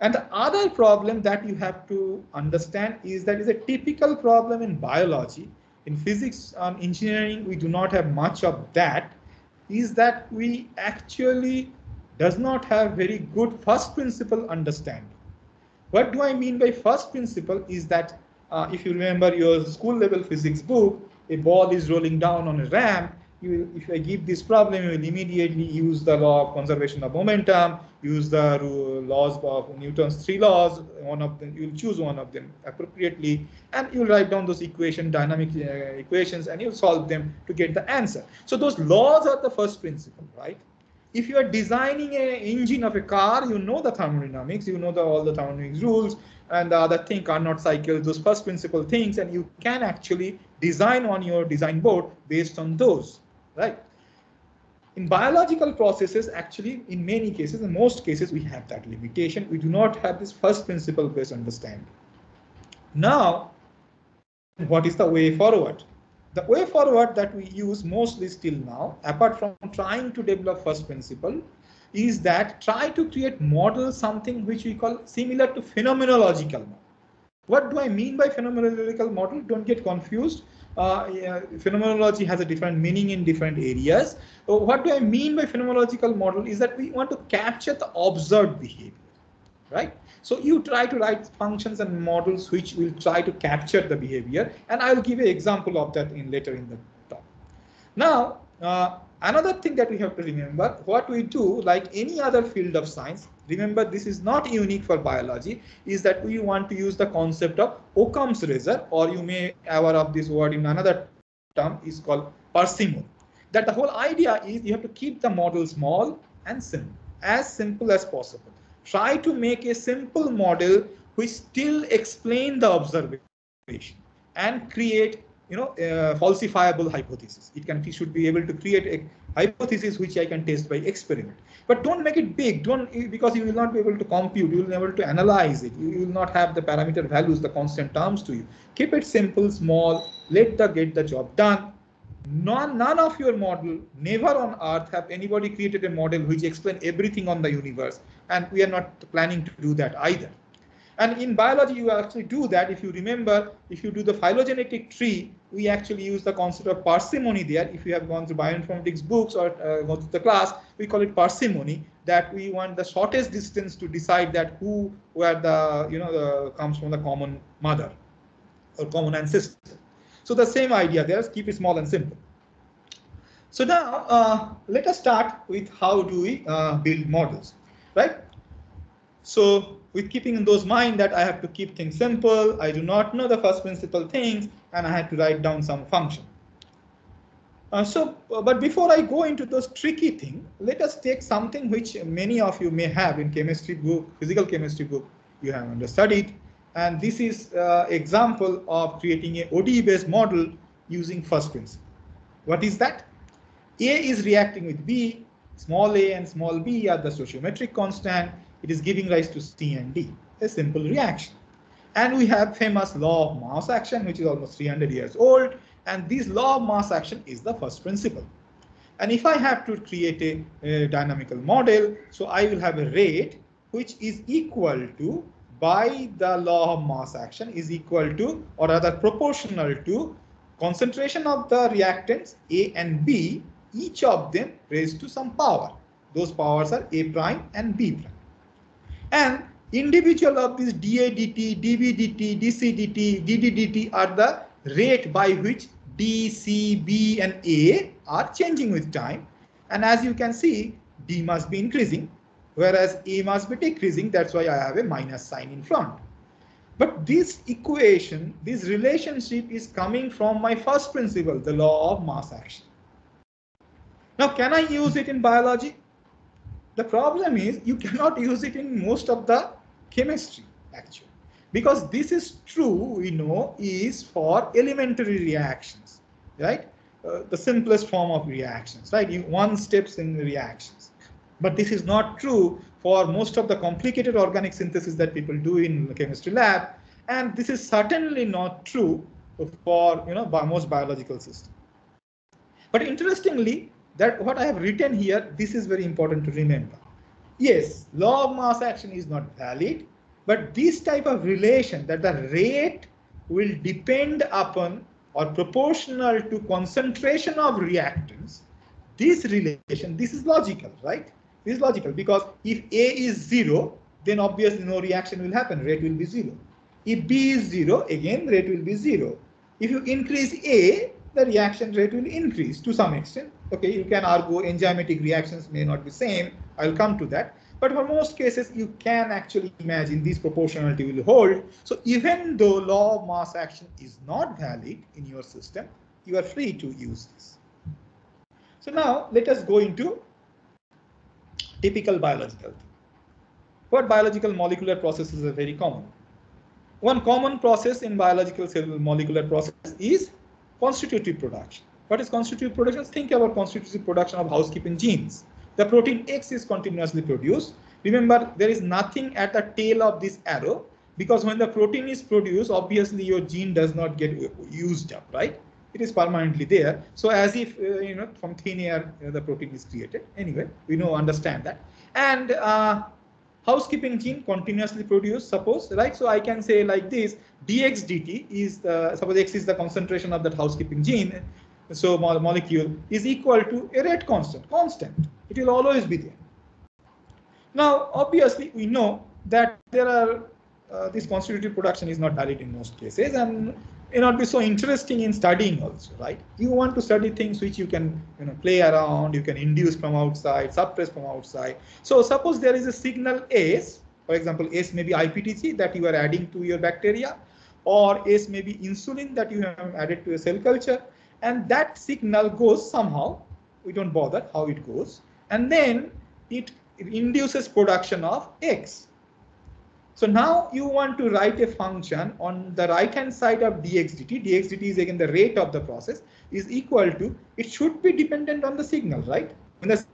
And the other problem that you have to understand is that is a typical problem in biology. In physics and engineering, we do not have much of that. Is that we actually does not have very good first principle understanding. What do I mean by first principle is that uh, if you remember your school level physics book, a ball is rolling down on a ramp. You, if I give this problem, you will immediately use the law of conservation of momentum, use the laws of Newton's three laws. One of them, you'll choose one of them appropriately, and you'll write down those equation, dynamic uh, equations, and you'll solve them to get the answer. So those laws are the first principle, right? If you are designing an engine of a car, you know the thermodynamics, you know the, all the thermodynamics rules, and the other thing Carnot cycles, those first principle things, and you can actually design on your design board based on those, right? In biological processes, actually, in many cases, in most cases, we have that limitation. We do not have this first principle based understanding. Now, what is the way forward? The way forward that we use mostly still now, apart from trying to develop first principle, is that try to create model something which we call similar to phenomenological model. What do I mean by phenomenological model? Don't get confused. Uh, yeah, phenomenology has a different meaning in different areas. So what do I mean by phenomenological model is that we want to capture the observed behavior, right? So you try to write functions and models which will try to capture the behavior. And I'll give you an example of that in later in the talk. Now, uh, another thing that we have to remember, what we do, like any other field of science, remember this is not unique for biology, is that we want to use the concept of Occam's razor, or you may aware of this word in another term is called parsimony. That the whole idea is you have to keep the model small and simple, as simple as possible try to make a simple model which still explain the observation and create you know a falsifiable hypothesis. It can it should be able to create a hypothesis which i can test by experiment. But don't make it big. Don't because you will not be able to compute. You will able to analyze it. You will not have the parameter values the constant terms to you. Keep it simple small. Let the get the job done none, none of your model, never on earth have anybody created a model which explain everything on the universe. And we are not planning to do that either. And in biology, you actually do that. If you remember, if you do the phylogenetic tree, we actually use the concept of parsimony there. If you have gone through bioinformatics books or uh, go to the class, we call it parsimony, that we want the shortest distance to decide that who, where the, you know, the, comes from the common mother or common ancestor. So the same idea there is keep it small and simple. So now uh, let us start with how do we uh, build models, right? So with keeping in those mind that I have to keep things simple, I do not know the first principle things, and I had to write down some function. Uh, so, but before I go into those tricky thing, let us take something which many of you may have in chemistry book, physical chemistry book, you have understudied. And this is uh, example of creating a ODE based model using first principle. What is that? A is reacting with B, small a and small b are the stoichiometric constant. It is giving rise to C and D, a simple reaction. And we have famous law of mass action, which is almost 300 years old. And this law of mass action is the first principle. And if I have to create a, a dynamical model, so I will have a rate which is equal to by the law of mass action is equal to or rather proportional to concentration of the reactants A and B, each of them raised to some power. Those powers are A prime and B prime. And individual of these dA dt, dB dt, dC dt, dd dt are the rate by which D, C, B and A are changing with time. And as you can see, D must be increasing, whereas A must be decreasing. That's why I have a minus sign in front. But this equation, this relationship is coming from my first principle, the law of mass action. Now, can I use it in biology? The problem is you cannot use it in most of the chemistry actually because this is true we know is for elementary reactions right uh, the simplest form of reactions right you one steps in reactions but this is not true for most of the complicated organic synthesis that people do in chemistry lab. And this is certainly not true for you know most biological systems but interestingly that what i have written here this is very important to remember. Yes law of mass action is not valid but this type of relation that the rate will depend upon or proportional to concentration of reactants, this relation, this is logical, right? This is logical because if A is zero, then obviously no reaction will happen, rate will be zero. If B is zero, again rate will be zero. If you increase A, the reaction rate will increase to some extent. Okay, you can argue enzymatic reactions may not be same. I'll come to that. But for most cases, you can actually imagine this proportionality will hold. So even though law of mass action is not valid in your system, you are free to use this. So now let us go into typical biological. What biological molecular processes are very common? One common process in biological molecular process is constitutive production. What is constitutive production? Think about constitutive production of housekeeping genes the protein X is continuously produced. Remember, there is nothing at the tail of this arrow because when the protein is produced, obviously your gene does not get used up, right? It is permanently there. So as if, uh, you know, from thin air, uh, the protein is created. Anyway, we know, understand that. And uh, housekeeping gene continuously produced, suppose, right? So I can say like this, dx dt is, suppose x is the concentration of that housekeeping gene, so molecule is equal to a rate constant, constant. It will always be there. Now, obviously, we know that there are uh, this constitutive production is not valid in most cases and may not be so interesting in studying also, right? You want to study things which you can you know, play around, you can induce from outside, suppress from outside. So suppose there is a signal S, for example, S may be IPTG that you are adding to your bacteria, or S may be insulin that you have added to a cell culture and that signal goes somehow we don't bother how it goes and then it induces production of x so now you want to write a function on the right hand side of dx dt dx dt is again the rate of the process is equal to it should be dependent on the signal right when the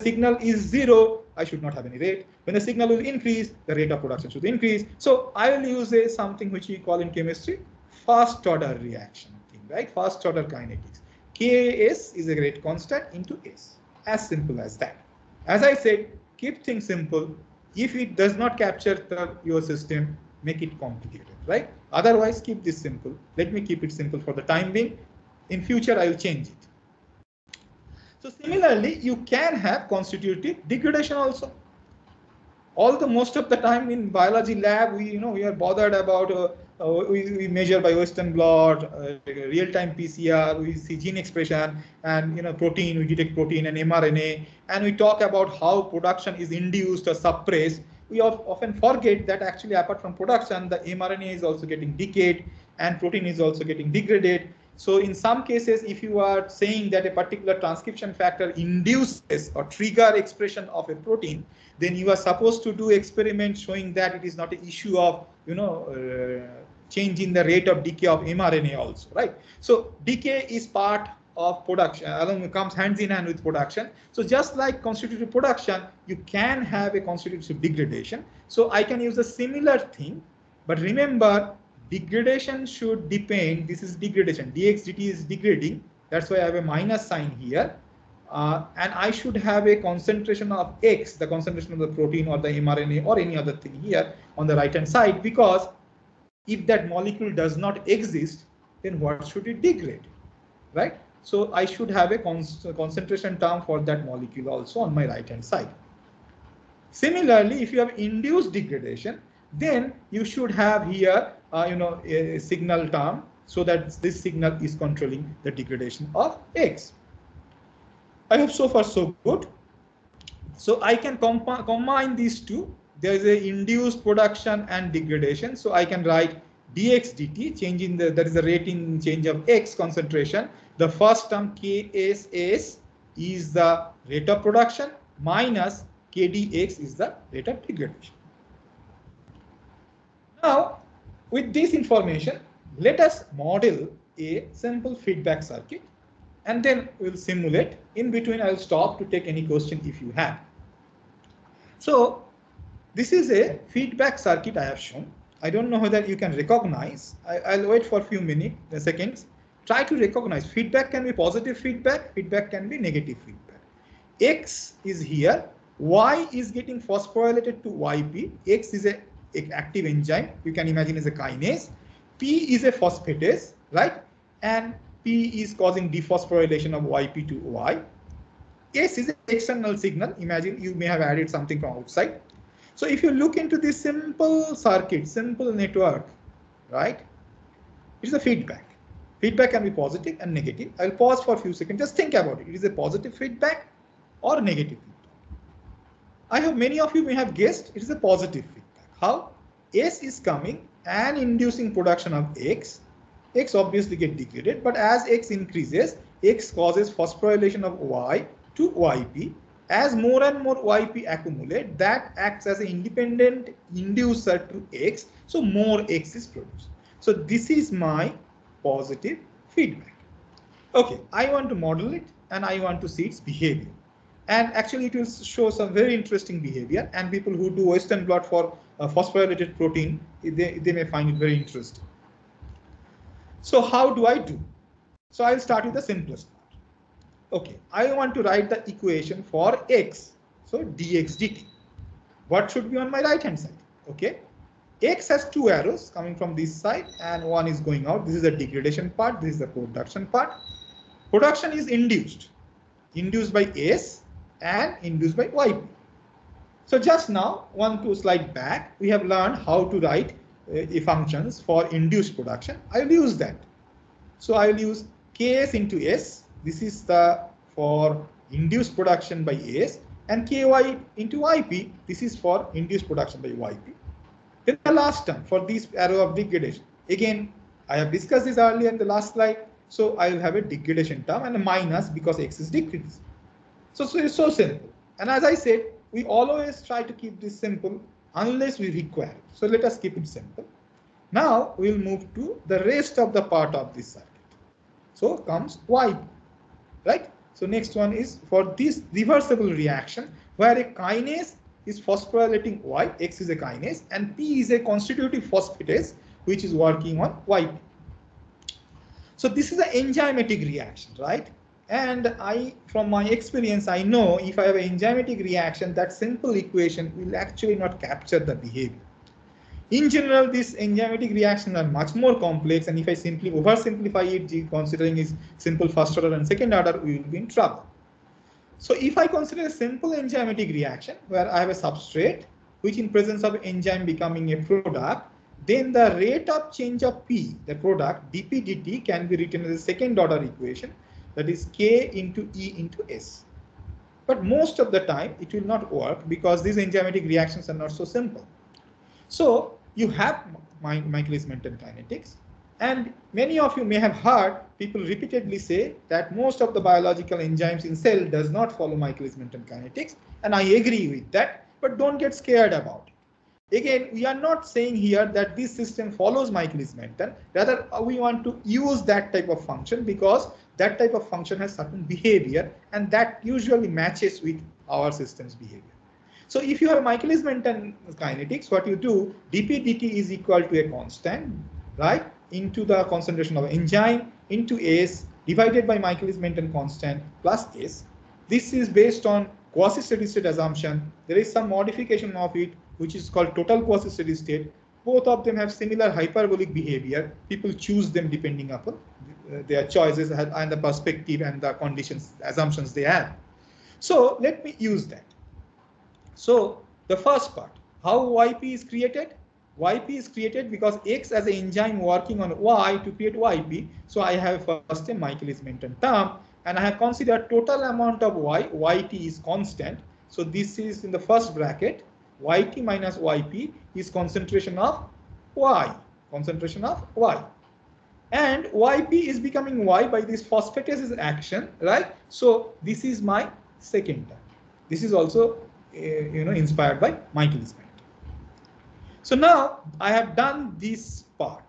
signal is zero I should not have any rate. When the signal will increase, the rate of production should increase. So I will use a something which we call in chemistry first order reaction thing, right? First order kinetics. Ks is a rate constant into S. As simple as that. As I said, keep things simple. If it does not capture the, your system, make it complicated, right? Otherwise, keep this simple. Let me keep it simple for the time being. In future, I will change it. So similarly, you can have constitutive degradation also. Although most of the time in biology lab, we you know we are bothered about uh, we, we, measure by Western blot, uh, real-time PCR, we see gene expression and you know protein, we detect protein and mRNA, and we talk about how production is induced or suppressed we often forget that actually apart from production, the mRNA is also getting decayed and protein is also getting degraded. So in some cases, if you are saying that a particular transcription factor induces or trigger expression of a protein, then you are supposed to do experiments showing that it is not an issue of, you know, uh, change in the rate of decay of mRNA also, right? So decay is part of production, along comes hands in hand with production. So just like constitutive production, you can have a constitutive degradation. So I can use a similar thing, but remember degradation should depend, this is degradation, dx dt is degrading, that's why I have a minus sign here. Uh, and I should have a concentration of X, the concentration of the protein or the mRNA or any other thing here on the right hand side, because if that molecule does not exist, then what should it degrade, right? So I should have a con concentration term for that molecule also on my right hand side. Similarly, if you have induced degradation, then you should have here, uh, you know, a signal term so that this signal is controlling the degradation of X. I hope so far so good. So I can combine these two. There is a induced production and degradation. So I can write dx dt, change in the, that is the rate in change of X concentration. The first term KSS is the rate of production minus KDX is the rate of degradation. Now, with this information, let us model a simple feedback circuit and then we'll simulate. In between, I'll stop to take any question if you have. So this is a feedback circuit I have shown. I don't know whether you can recognize. I, will wait for a few minutes, uh, seconds. Try to recognize feedback can be positive feedback, feedback can be negative feedback. X is here, Y is getting phosphorylated to YP. X is a active enzyme. You can imagine as a kinase. P is a phosphatase, right? And P is causing dephosphorylation of YP to Y. S is an external signal. Imagine you may have added something from outside. So if you look into this simple circuit, simple network, right? It's a feedback. Feedback can be positive and negative. I'll pause for a few seconds. Just think about it. It is a positive feedback or negative feedback. I hope many of you may have guessed it is a positive feedback. How? S is coming and inducing production of X. X obviously get degraded, but as X increases, X causes phosphorylation of Y to YP. As more and more YP accumulate, that acts as an independent inducer to X, so more X is produced. So this is my positive feedback. Okay, I want to model it and I want to see its behavior. And actually it will show some very interesting behavior and people who do Western blot for uh, phosphorylated protein, they, they may find it very interesting. So how do I do? So I'll start with the simplest. Okay, I want to write the equation for x. So dx dt. What should be on my right hand side? Okay, x has two arrows coming from this side and one is going out. This is the degradation part. This is the production part. Production is induced. Induced by S and induced by YP. So just now, one two slide back, we have learned how to write uh, functions for induced production. I will use that. So I will use Ks into S. This is the for induced production by S and Ky into Yp. This is for induced production by Yp. Then the last term for this arrow of degradation. Again, I have discussed this earlier in the last slide. So I will have a degradation term and a minus because X is decreased. So, so it's so simple. And as I said, we always try to keep this simple unless we require. So let us keep it simple. Now we'll move to the rest of the part of this circuit. So comes Y, right? So next one is for this reversible reaction where a kinase is phosphorylating Y, X is a kinase, and P is a constitutive phosphatase which is working on YP. So this is an enzymatic reaction, right? And I, from my experience, I know if I have an enzymatic reaction, that simple equation will actually not capture the behavior. In general, these enzymatic reactions are much more complex, and if I simply oversimplify it, considering is simple first order and second order, we will be in trouble. So if I consider a simple enzymatic reaction where I have a substrate, which in presence of enzyme becoming a product, then the rate of change of P, the product, dP dt can be written as a second order equation that is K into E into S. but most of the time it will not work because these enzymatic reactions are not so simple. So you have Michaelis-Menten kinetics and many of you may have heard people repeatedly say that most of the biological enzymes in cell does not follow Michaelis-Menten kinetics and I agree with that but don't get scared about it. Again, we are not saying here that this system follows Michaelis-Menten. Rather, uh, we want to use that type of function because that type of function has certain behavior and that usually matches with our system's behavior. So if you have Michaelis-Menten kinetics, what you do, dp dt is equal to a constant, right, into the concentration of enzyme into S divided by Michaelis-Menten constant plus S. This is based on quasi-steady state assumption. There is some modification of it which is called total quasi-steady state. Both of them have similar hyperbolic behavior. People choose them depending upon uh, their choices and the perspective and the conditions, assumptions they have. So let me use that. So the first part, how YP is created? YP is created because X as an enzyme working on Y to create YP. So I have first a Michaelis-Menten term and I have considered total amount of Y, YT is constant. So this is in the first bracket yt minus yp is concentration of y, concentration of y. And yp is becoming y by this phosphatase action, right? So this is my second term. This is also, Eh, you know, inspired by Michaelis-Menten. So now I have done this part.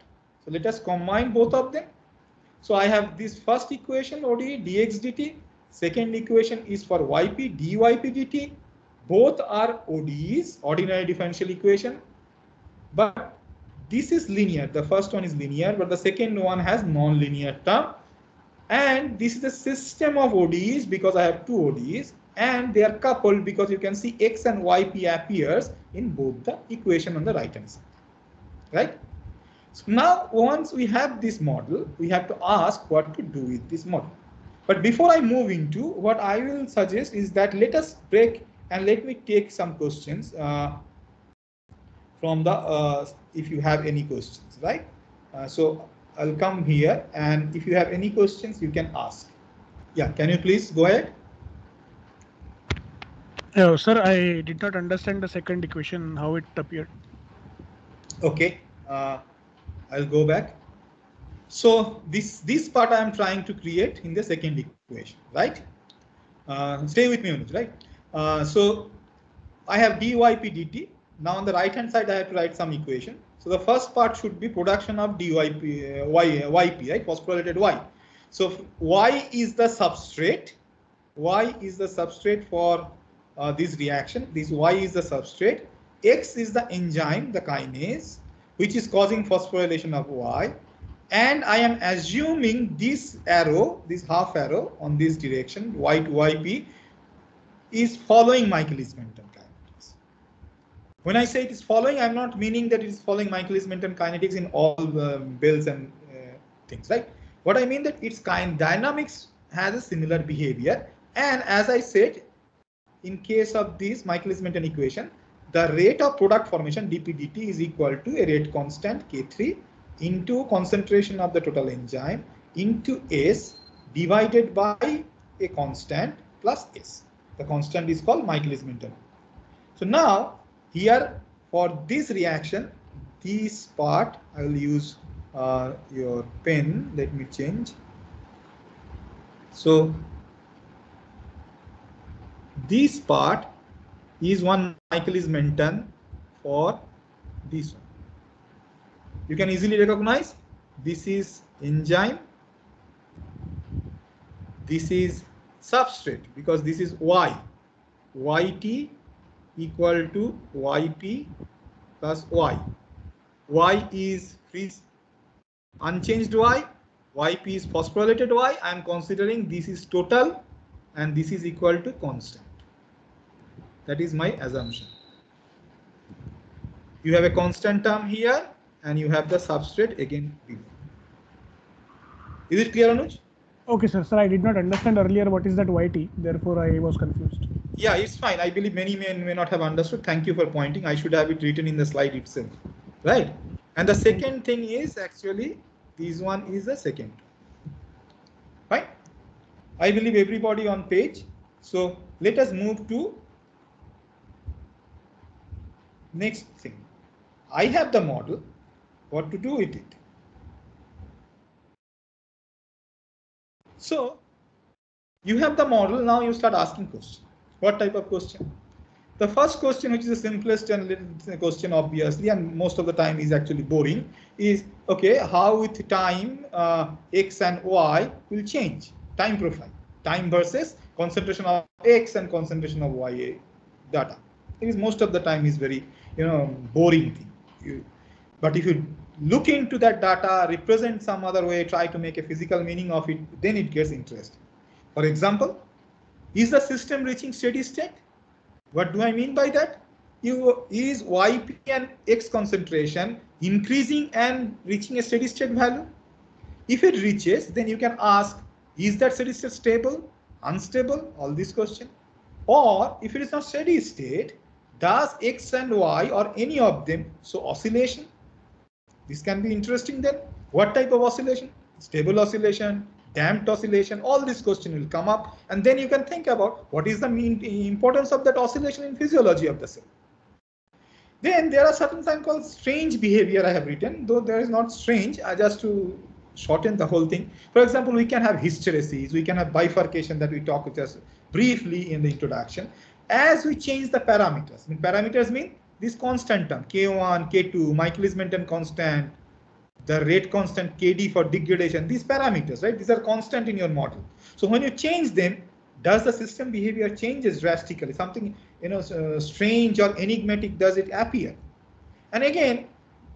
So let us combine both of them. So I have this first equation ODE dx dt. Second equation is for yp dyp dt both are ODEs, ordinary differential equation, but this is linear. The first one is linear, but the second one has non-linear term. And this is a system of ODEs because I have two ODEs and they are coupled because you can see X and YP appears in both the equation on the right hand side, right? So now once we have this model, we have to ask what to do with this model. But before I move into what I will suggest is that let us break and let me take some questions uh, from the, uh, if you have any questions, right? Uh, so I'll come here and if you have any questions, you can ask. Yeah, can you please go ahead? Oh, sir, I did not understand the second equation, how it appeared. Okay, uh, I'll go back. So this, this part I am trying to create in the second equation, right? Uh, stay with me, on it, right? Uh, so I have dyp dt. Now on the right hand side, I have to write some equation. So the first part should be production of dyp, uh, y, yp, right? Phosphorylated y. So y is the substrate. Y is the substrate for uh, this reaction. This y is the substrate. X is the enzyme, the kinase, which is causing phosphorylation of y. And I am assuming this arrow, this half arrow on this direction, y to yp, is following Michaelis-Menten kinetics. When I say it is following, I'm not meaning that it is following Michaelis-Menten kinetics in all um, bills and uh, things, right? What I mean that its kind dynamics has a similar behavior. And as I said, in case of this Michaelis-Menten equation, the rate of product formation dp dt is equal to a rate constant K3 into concentration of the total enzyme into S divided by a constant plus S. The constant is called Michaelis-Menten. So now here for this reaction, this part I will use uh, your pen. Let me change. So this part is one Michaelis-Menten for this one. You can easily recognize this is enzyme. This is substrate because this is y. yt equal to yp plus y. y is free unchanged y. yp is phosphorylated y. I am considering this is total and this is equal to constant. That is my assumption. You have a constant term here and you have the substrate again below. Is it clear, Anuj? Okay, sir. Sir, I did not understand earlier what is that YT. Therefore, I was confused. Yeah, it's fine. I believe many men may not have understood. Thank you for pointing. I should have it written in the slide itself. Right. And the second thing is actually this one is the second. Fine. I believe everybody on page. So let us move to next thing. I have the model, what to do with it. So you have the model, now you start asking questions. What type of question? The first question, which is the simplest and question obviously, and most of the time is actually boring, is okay, how with time uh, x and y will change, time profile, time versus concentration of x and concentration of y data. It is most of the time is very, you know, boring thing. You, but if you look into that data, represent some other way, try to make a physical meaning of it, then it gets interesting. For example, is the system reaching steady state? What do I mean by that? You, is YP and X concentration increasing and reaching a steady state value? If it reaches, then you can ask, is that steady state stable, unstable, all these questions? Or if it is not steady state, does X and Y or any of them so oscillation? This can be interesting then. What type of oscillation? Stable oscillation, damped oscillation, all this question will come up. And then you can think about what is the mean importance of that oscillation in physiology of the cell. Then there are certain things called strange behavior I have written, though there is not strange, I just to shorten the whole thing. For example, we can have hysteresis, we can have bifurcation that we talked just briefly in the introduction. As we change the parameters, I mean, parameters mean this constant term, K1, K2, Michaelis-Menten constant, the rate constant KD for degradation, these parameters, right? These are constant in your model. So when you change them, does the system behavior changes drastically? Something you know uh, strange or enigmatic does it appear? And again,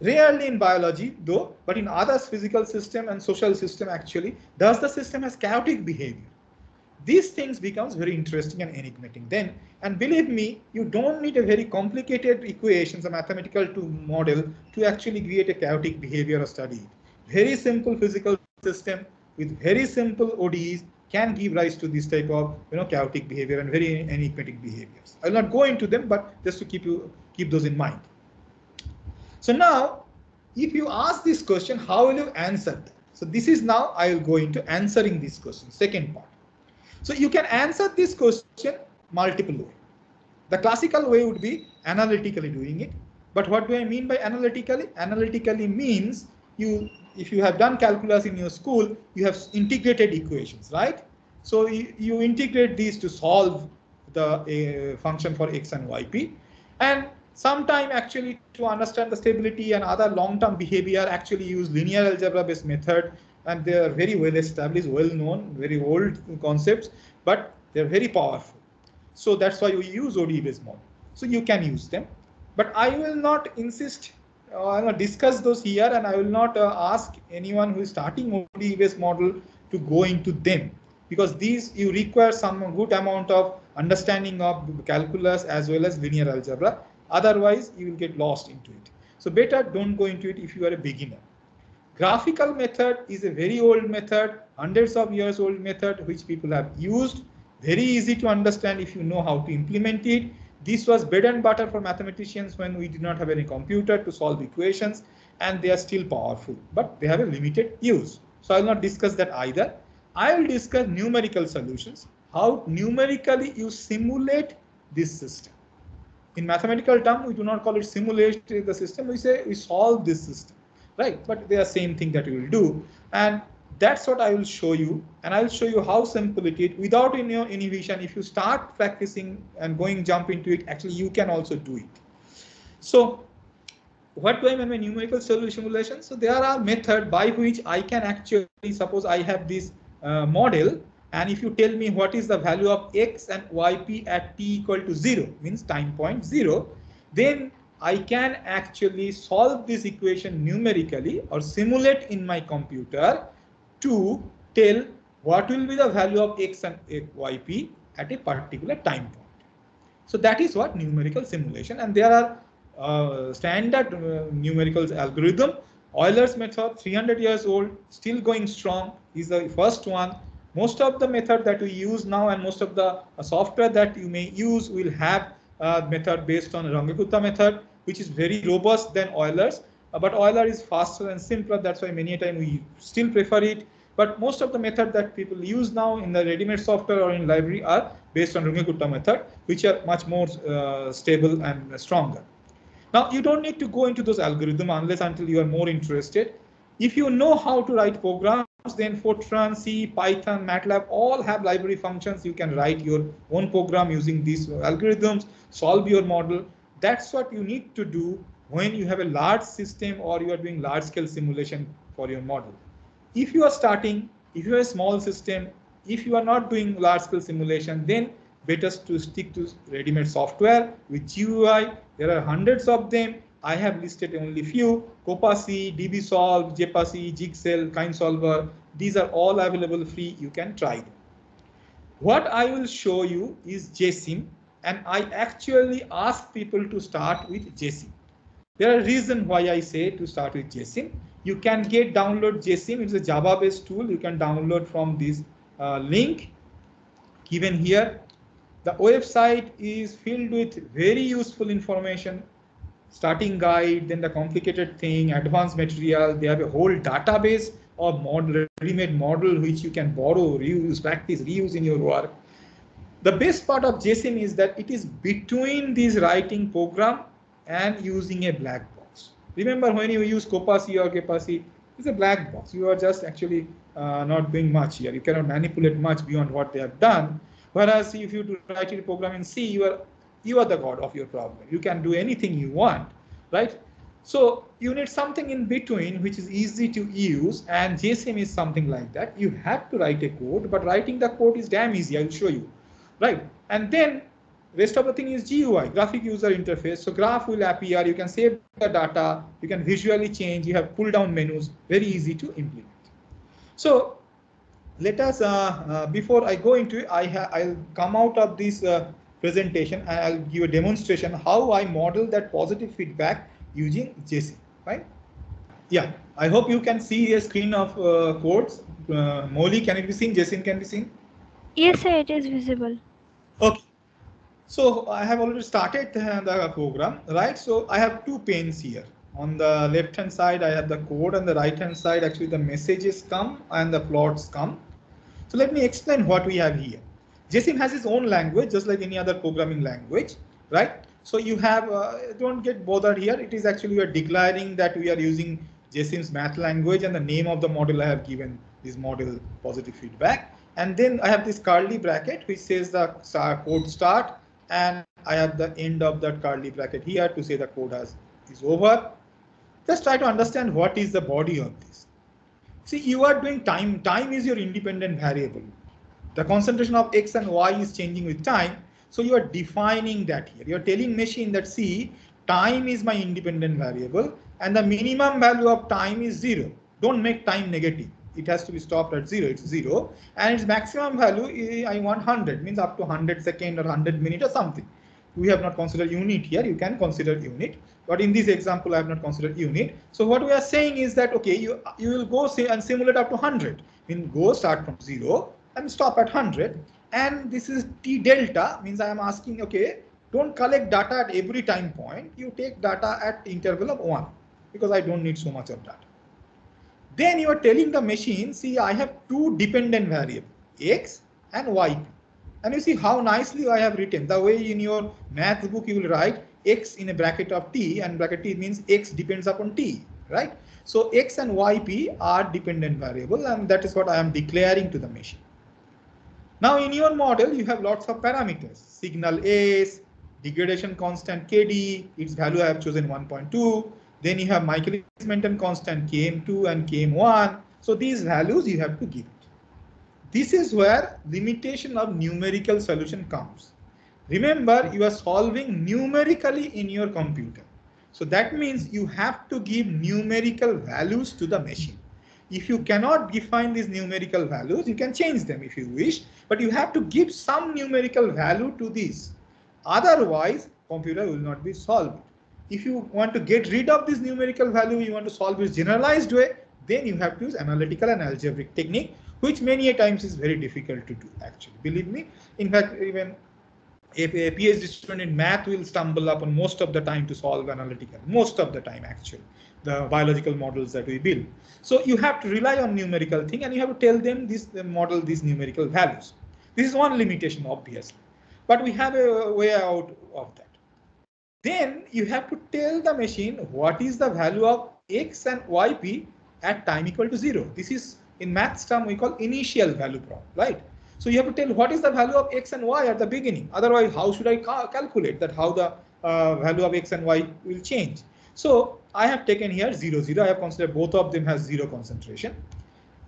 rarely in biology though, but in others physical system and social system actually, does the system has chaotic behavior? These things becomes very interesting and enigmatic then. And believe me, you don't need a very complicated equations, a mathematical to model to actually create a chaotic behavior or study. Very simple physical system with very simple ODEs can give rise to this type of you know chaotic behavior and very enigmatic behaviors. I'll not go into them, but just to keep you keep those in mind. So now, if you ask this question, how will you answer that? So this is now I will go into answering this question, second part. So you can answer this question multiple way. The classical way would be analytically doing it. But what do I mean by analytically? Analytically means you, if you have done calculus in your school, you have integrated equations, right? So you, you integrate these to solve the uh, function for x and yp. And sometime actually to understand the stability and other long-term behavior actually use linear algebra based method and they are very well established, well known, very old concepts, but they're very powerful. So that's why we use ODE based model. So you can use them, but I will not insist uh, discuss those here and I will not uh, ask anyone who is starting ODE based model to go into them because these you require some good amount of understanding of calculus as well as linear algebra. Otherwise, you will get lost into it. So better don't go into it if you are a beginner. Graphical method is a very old method, hundreds of years old method, which people have used. Very easy to understand if you know how to implement it. This was bread and butter for mathematicians when we did not have any computer to solve equations, and they are still powerful, but they have a limited use. So I will not discuss that either. I will discuss numerical solutions, how numerically you simulate this system. In mathematical term, we do not call it simulate the system, we say we solve this system right? But they are same thing that you will do. And that's what I will show you. And I will show you how simple it is without any inhibition. If you start practicing and going jump into it, actually you can also do it. So what do I mean by numerical simulation? So there are method by which I can actually, suppose I have this uh, model and if you tell me what is the value of x and yp at t equal to 0 means time point 0 then I can actually solve this equation numerically or simulate in my computer to tell what will be the value of x and yp at a particular time point. So that is what numerical simulation and there are uh, standard uh, numerical algorithm. Euler's method 300 years old still going strong is the first one. Most of the method that we use now and most of the uh, software that you may use will have a method based on Runge-Kutta method which is very robust than Euler's. Uh, but Euler is faster and simpler. That's why many a time we still prefer it. but most of the method that people use now in the ready-made software or in library are based on Runge-Kutta method, which are much more uh, stable and stronger. Now, you don't need to go into those algorithms unless until you are more interested. If you know how to write programs, then Fortran, C, Python, MATLAB all have library functions. You can write your own program using these algorithms, solve your model. That's what you need to do when you have a large system or you are doing large scale simulation for your model. If you are starting, if you have a small system, if you are not doing large scale simulation, then better to stick to ready-made software with GUI. There are hundreds of them. I have listed only few, Copasi, DBSolve, JPassy, Jigsaw, KineSolver. These are all available free. You can try them. What I will show you is JSim, and I actually ask people to start with JSIM. There are reasons why I say to start with JSIM. You can get download JSIM. It's a Java-based tool. You can download from this uh, link given here. The website is filled with very useful information starting guide, then the complicated thing, advanced material. They have a whole database of model, ready-made model which you can borrow, reuse, practice, reuse in your work. The best part of JSIM is that it is between this writing program and using a black box. Remember when you use Copasi or Kepasi, it's a black box. You are just actually uh, not doing much here. You cannot manipulate much beyond what they have done. Whereas if you do write a program in C, you are you are the god of your problem. You can do anything you want, right? So you need something in between which is easy to use and JSIM is something like that. You have to write a code, but writing the code is damn easy. I'll show you, right? And then rest of the thing is GUI, graphic user interface. So graph will appear, you can save the data, you can visually change, you have pull down menus, very easy to implement. So let us, uh, uh, before I go into it, I I'll come out of this uh, presentation and I'll give a demonstration how I model that positive feedback using JSIM, right? Yeah, I hope you can see a screen of uh, codes. Uh, Molly, can it be seen? JSIM can be seen? Yes, sir, it is visible. Okay. So I have already started the program, right? So I have two panes here. On the left hand side, I have the code and the right hand side, actually the messages come and the plots come. So let me explain what we have here. JSIM has its own language, just like any other programming language, right? So you have, uh, don't get bothered here. It is actually we are declaring that we are using JSIM's math language and the name of the model I have given this model positive feedback. And then I have this curly bracket which says the uh, code start and I have the end of that curly bracket here to say the code has is over. Just try to understand what is the body of this. See, you are doing time. Time is your independent variable. The concentration of x and y is changing with time. So you are defining that here. You're telling machine that see, time is my independent variable and the minimum value of time is zero. Don't make time negative. It has to be stopped at zero. It's zero. And its maximum value, I want 100, means up to 100 second or 100 minute or something. We have not considered unit here. You can consider unit. But in this example, I have not considered unit. So what we are saying is that, okay, you, you will go say and simulate up to 100. Mean go start from zero and stop at 100 and this is t delta means I am asking okay don't collect data at every time point you take data at interval of 1 because I don't need so much of data. Then you are telling the machine see I have two dependent variables x and y. And you see how nicely I have written. The way in your math book you will write x in a bracket of t and bracket t means x depends upon t right? So x and yp are dependent variable and that is what I am declaring to the machine. Now in your model, you have lots of parameters, signal S, degradation constant KD, its value I have chosen 1.2. Then you have Michaelis-Menten constant Km2 and Km1. So these values you have to give. This is where limitation of numerical solution comes. Remember, you are solving numerically in your computer. So that means you have to give numerical values to the machine. If you cannot define these numerical values, you can change them if you wish, but you have to give some numerical value to these. Otherwise, computer will not be solved. If you want to get rid of this numerical value, you want to solve this generalized way, then you have to use analytical and algebraic technique, which many a times is very difficult to do actually. Believe me. In fact, even a, PhD student in math will stumble upon most of the time to solve analytical, most of the time actually. the biological models that we build. So you have to rely on numerical thing and you have to tell them this model these numerical values. This is one limitation, obviously, but we have a way out of that. Then you have to tell the machine what is the value of x and yp at time equal to zero. This is in maths term we call initial value problem, right? So you have to tell what is the value of x and y at the beginning. Otherwise, how should I ca calculate that how the uh, value of x and y will change? So I have taken here 0, 0. I have considered both of them has zero concentration.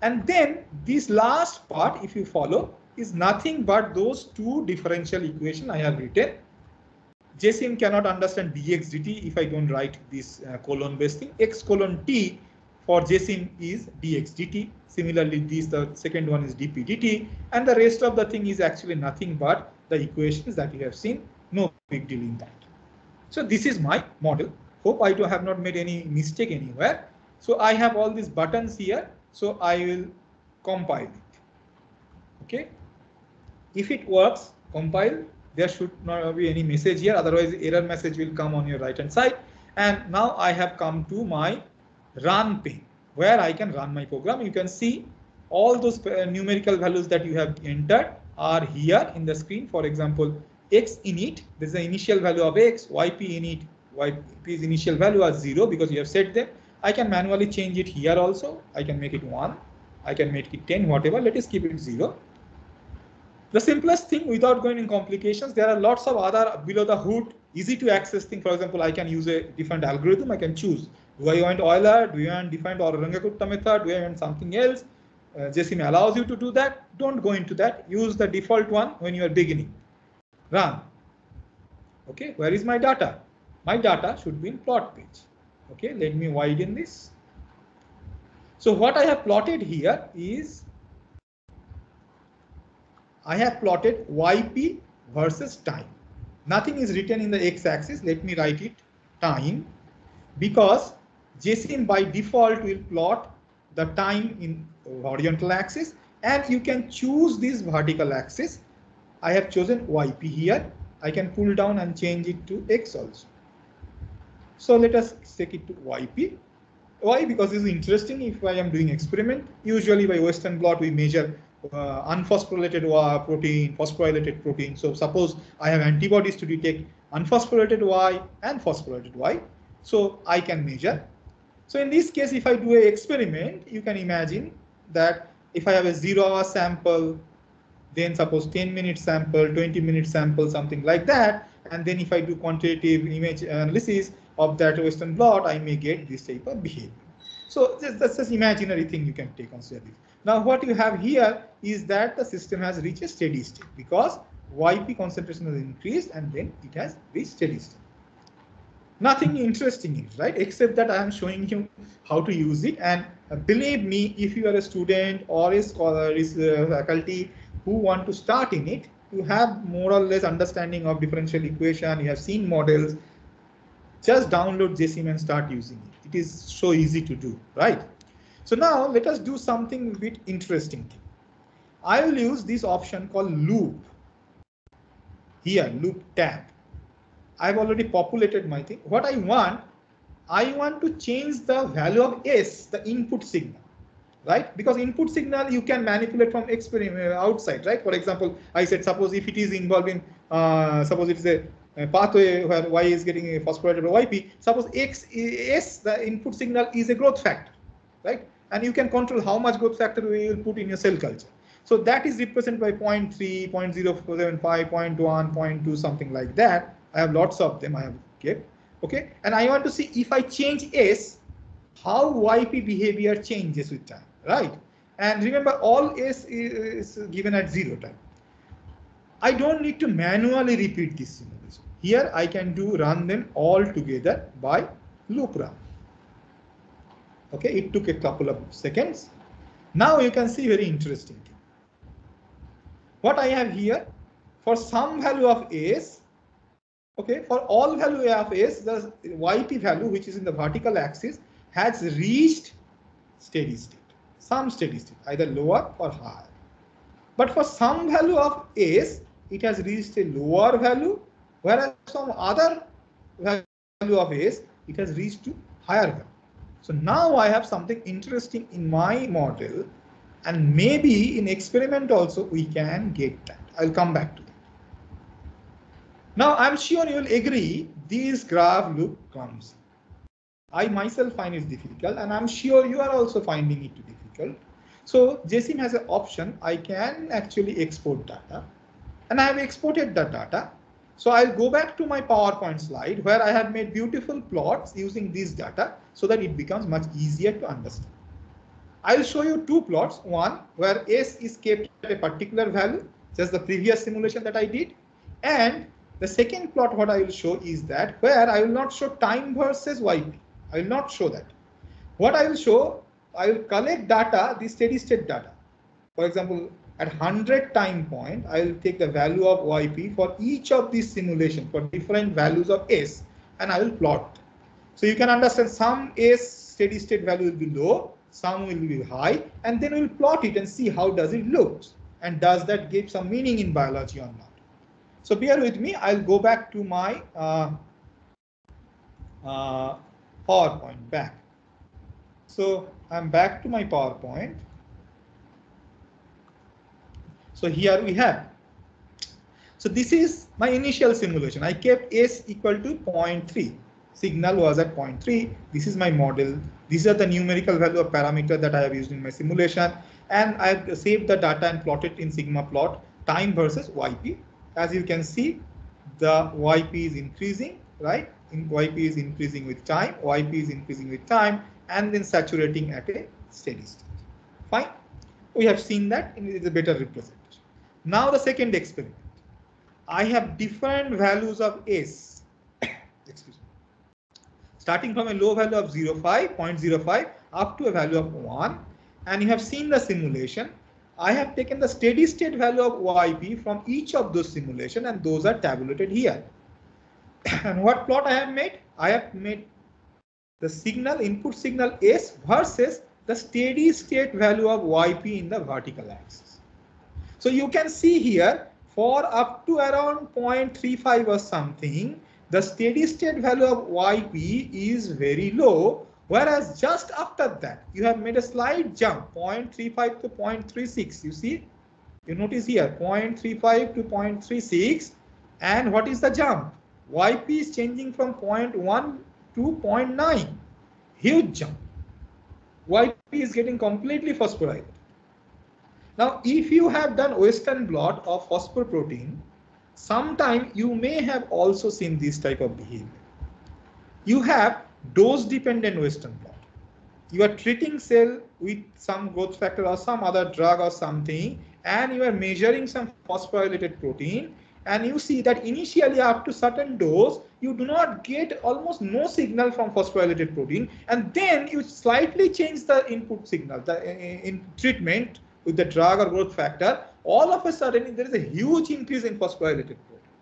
And then this last part, if you follow, is nothing but those two differential equation I have written. JSIM cannot understand dx dt if I don't write this uh, colon based thing. x colon t for JSIM is dx dt. Similarly, this the second one is dp dt, and the rest of the thing is actually nothing but the equations that you have seen. No big deal in that. So this is my model. Hope I do have not made any mistake anywhere. So I have all these buttons here. So I will compile it. Okay. If it works, compile, there should not be any message here. Otherwise, error message will come on your right hand side. And now I have come to my run pane where I can run my program. You can see all those uh, numerical values that you have entered are here in the screen. For example, x init, this is the initial value of x, yp init, yp's initial value are 0 because you have set them. I can manually change it here also. I can make it 1. I can make it 10, whatever. Let us keep it 0. The simplest thing without going in complications, there are lots of other below the hood, easy to access thing. For example, I can use a different algorithm. I can choose do I want Euler? Do you want defined or Runge-Kutta method? Do I want something else? Uh, JSIM allows you to do that. Don't go into that. Use the default one when you are beginning. Run. Okay, where is my data? My data should be in plot page. Okay, let me widen this. So what I have plotted here is I have plotted YP versus time. Nothing is written in the x-axis. Let me write it time because JSIM by default will plot the time in horizontal axis and you can choose this vertical axis. I have chosen YP here. I can pull down and change it to X also. So let us take it to YP. Why? Because this is interesting if I am doing experiment. Usually by Western blot we measure uh, unphosphorylated protein, phosphorylated protein. So suppose I have antibodies to detect unphosphorylated Y and phosphorylated Y. So I can measure so in this case, if I do a experiment, you can imagine that if I have a zero hour sample, then suppose 10 minute sample, 20 minute sample, something like that. And then if I do quantitative image analysis of that Western blot, I may get this type of behavior. So that's just imaginary thing you can take on study. Now what you have here is that the system has reached a steady state because YP concentration has increased and then it has reached steady state nothing interesting in it, right? Except that I am showing you how to use it. And uh, believe me, if you are a student or a scholar, is a faculty who want to start in it, you have more or less understanding of differential equation, you have seen models, just download JSIM and start using it. It is so easy to do, right? So now let us do something a bit interesting. I will use this option called loop. Here, loop tab. I've already populated my thing. What I want, I want to change the value of S, the input signal, right? Because input signal you can manipulate from experiment outside, right? For example, I said suppose if it is involving, uh, suppose it is a, Uh, pathway uh, where Y is getting a phosphorylated by YP, suppose x X, S, the input signal is a growth factor, right? And you can control how much growth factor we will put in your cell culture. So that is represented by 0 0.3, 0 0.075, 0 0.1, 0.2, something like that. I have lots of them I have kept. Okay, and I want to see if I change S, how YP behavior changes with time, right? And remember, all S is given at zero time. I don't need to manually repeat this simulation. Here I can do run them all together by loop run. Okay, it took a couple of seconds. Now you can see very interesting thing. What I have here, for some value of S, Okay, for all value of s, the yp value, which is in the vertical axis, has reached steady state, some steady state, either lower or higher. But for some value of s, it has reached a lower value, whereas some other value of s, it has reached to higher value. So now I have something interesting in my model and maybe in experiment also we can get that. I'll come back to that. Now I'm sure you'll agree these graph look clumsy. I myself find it difficult and I'm sure you are also finding it difficult. So JSIM has an option. I can actually export data and I have exported the data. So I'll go back to my PowerPoint slide where I have made beautiful plots using this data so that it becomes much easier to understand. I'll show you two plots. One where S is kept at a particular value, just the previous simulation that I did. And the second plot what I will show is that where I will not show time versus YP. I will not show that. What I will show, I will collect data, the steady state data. For example, at 100 time point, I will take the value of YP for each of these simulation for different values of S and I will plot. So you can understand some S steady state value will be low, some will be high, and then we'll plot it and see how does it look and does that give some meaning in biology or not. So bear with me, I'll go back to my uh, uh, PowerPoint back. So I'm back to my PowerPoint. So here we have. So this is my initial simulation. I kept S equal to 0.3. Signal was at 0.3. This is my model. These are the numerical value of parameter that I have used in my simulation. And I've saved the data and plotted in SigmaPlot time versus YP. As you can see, the YP is increasing, right? in YP is increasing with time, YP is increasing with time, and then saturating at a steady state. Fine. We have seen that is a better representation. Now the second experiment. I have different values of S. Excuse me. Starting from a low value of 0.5, 0.05 up to a value of 1. And you have seen the simulation. I have taken the steady state value of YP from each of those simulation and those are tabulated here. and what plot I have made? I have made the signal input signal S versus the steady state value of YP in the vertical axis. So you can see here for up to around 0.35 or something, the steady state value of YP is very low. Whereas just after that, you have made a slight jump 0.35 to 0.36. You see, you notice here 0.35 to 0.36. And what is the jump? YP is changing from 0.1 to 0.9. Huge jump. YP is getting completely phosphorylated. Now, if you have done Western blot of phosphoprotein, sometime you may have also seen this type of behavior. You have dose dependent Western blot. You are treating cell with some growth factor or some other drug or something, and you are measuring some phosphorylated protein and you see that initially up to certain dose you do not get almost no signal from phosphorylated protein and then you slightly change the input signal the uh, in treatment with the drug or growth factor all of a sudden there is a huge increase in phosphorylated protein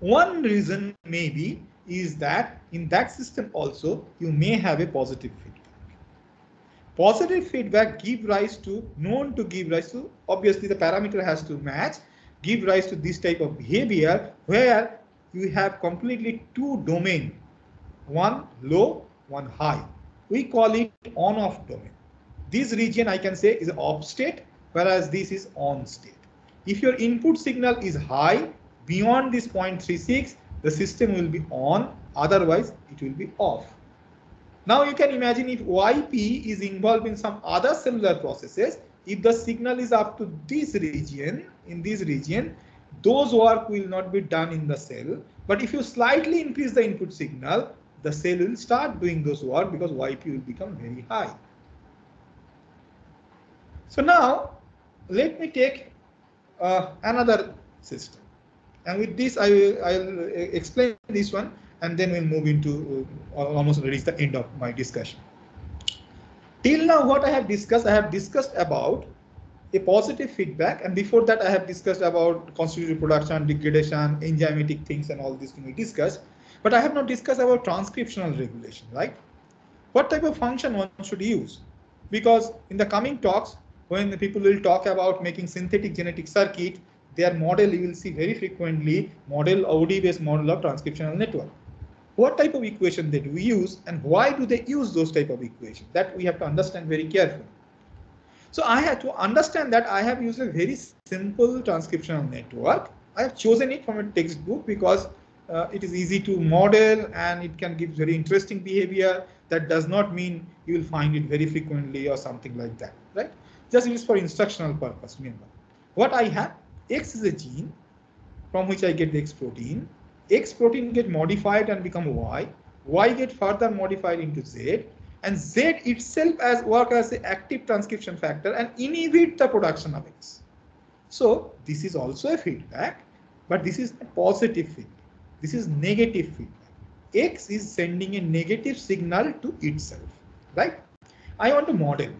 one reason maybe is that in that system also you may have a positive feedback positive feedback give rise to known to give rise to obviously the parameter has to match give rise to this type of behavior where you have completely two domain, one low, one high. We call it on-off domain. This region I can say is off state, whereas this is on state. If your input signal is high, beyond this 0.36, the system will be on, otherwise it will be off. Now you can imagine if YP is involved in some other cellular processes, if the signal is up to this region, in this region, those work will not be done in the cell. But if you slightly increase the input signal, the cell will start doing those work because YP will become very high. So now let me take uh, another system. And with this, I will I'll explain this one and then we'll move into uh, almost reach the end of my discussion. Till now, what I have discussed, I have discussed about a positive feedback. And before that, I have discussed about constitutive reproduction, degradation, enzymatic things, and all these things we discussed. But I have not discussed about transcriptional regulation, right? What type of function one should use? Because in the coming talks, when the people will talk about making synthetic genetic circuit, their model you will see very frequently model ODE based model of transcriptional network. what type of equation they do use and why do they use those type of equations that we have to understand very carefully. So I have to understand that I have used a very simple transcriptional network. I have chosen it from a textbook because uh, it is easy to model and it can give very interesting behavior. That does not mean you will find it very frequently or something like that, right? Just use for instructional purpose, remember. What I have, X is a gene from which I get the X protein. X protein get modified and become Y. Y get further modified into Z and Z itself as work as the active transcription factor and inhibit the production of X. So this is also a feedback, but this is a positive feedback. This is negative feedback. X is sending a negative signal to itself, right? I want to model.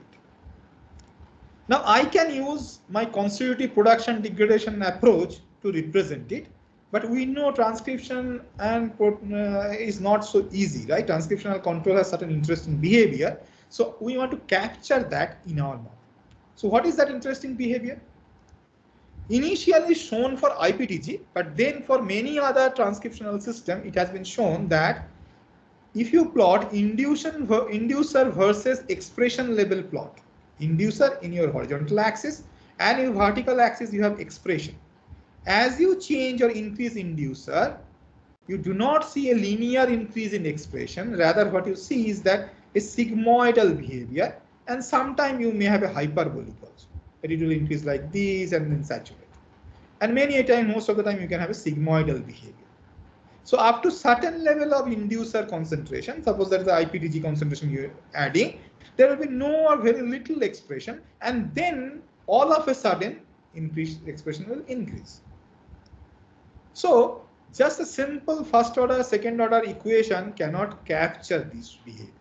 Now I can use my constitutive production degradation approach to represent it, but we know transcription and uh, is not so easy, right? Transcriptional control has certain interesting behavior. So we want to capture that in our model. So what is that interesting behavior? Initially shown for IPTG, but then for many other transcriptional system, it has been shown that if you plot induction, inducer versus expression level plot, inducer in your horizontal axis and in vertical axis you have expression as you change or increase inducer, you do not see a linear increase in expression. Rather, what you see is that a sigmoidal behavior, and sometimes you may have a hyperbolic also. But It will increase like this and then saturate. And many a time, most of the time, you can have a sigmoidal behavior. So up to certain level of inducer concentration, suppose that the IPTG concentration you're adding, there will be no or very little expression, and then all of a sudden, increase expression will increase. So just a simple first order, second order equation cannot capture this behavior.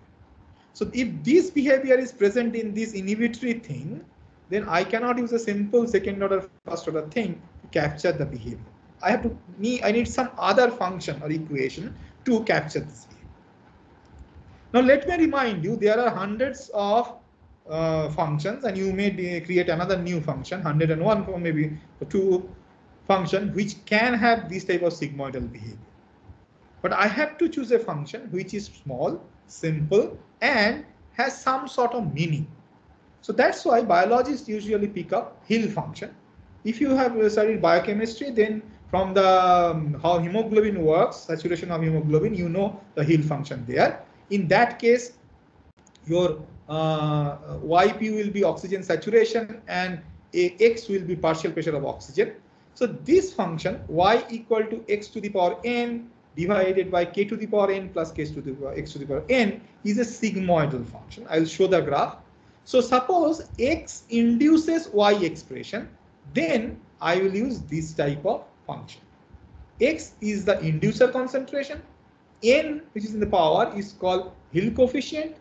So if this behavior is present in this inhibitory thing, then I cannot use a simple second order, first order thing to capture the behavior. I have to need, I need some other function or equation to capture this. Now let me remind you, there are hundreds of uh, functions and you may create another new function, 101 or maybe two function which can have this type of sigmoidal behavior. But I have to choose a function which is small, simple, and has some sort of meaning. So that's why biologists usually pick up Hill function. If you have studied biochemistry, then from the um, how hemoglobin works, saturation of hemoglobin, you know the Hill function there. In that case, your uh, YP will be oxygen saturation and X will be partial pressure of oxygen. So this function y equal to x to the power n divided by k to the power n plus k to the power x to the power n is a sigmoidal function. I'll show the graph. So suppose x induces y expression, then I will use this type of function. x is the inducer concentration, n which is in the power is called Hill coefficient,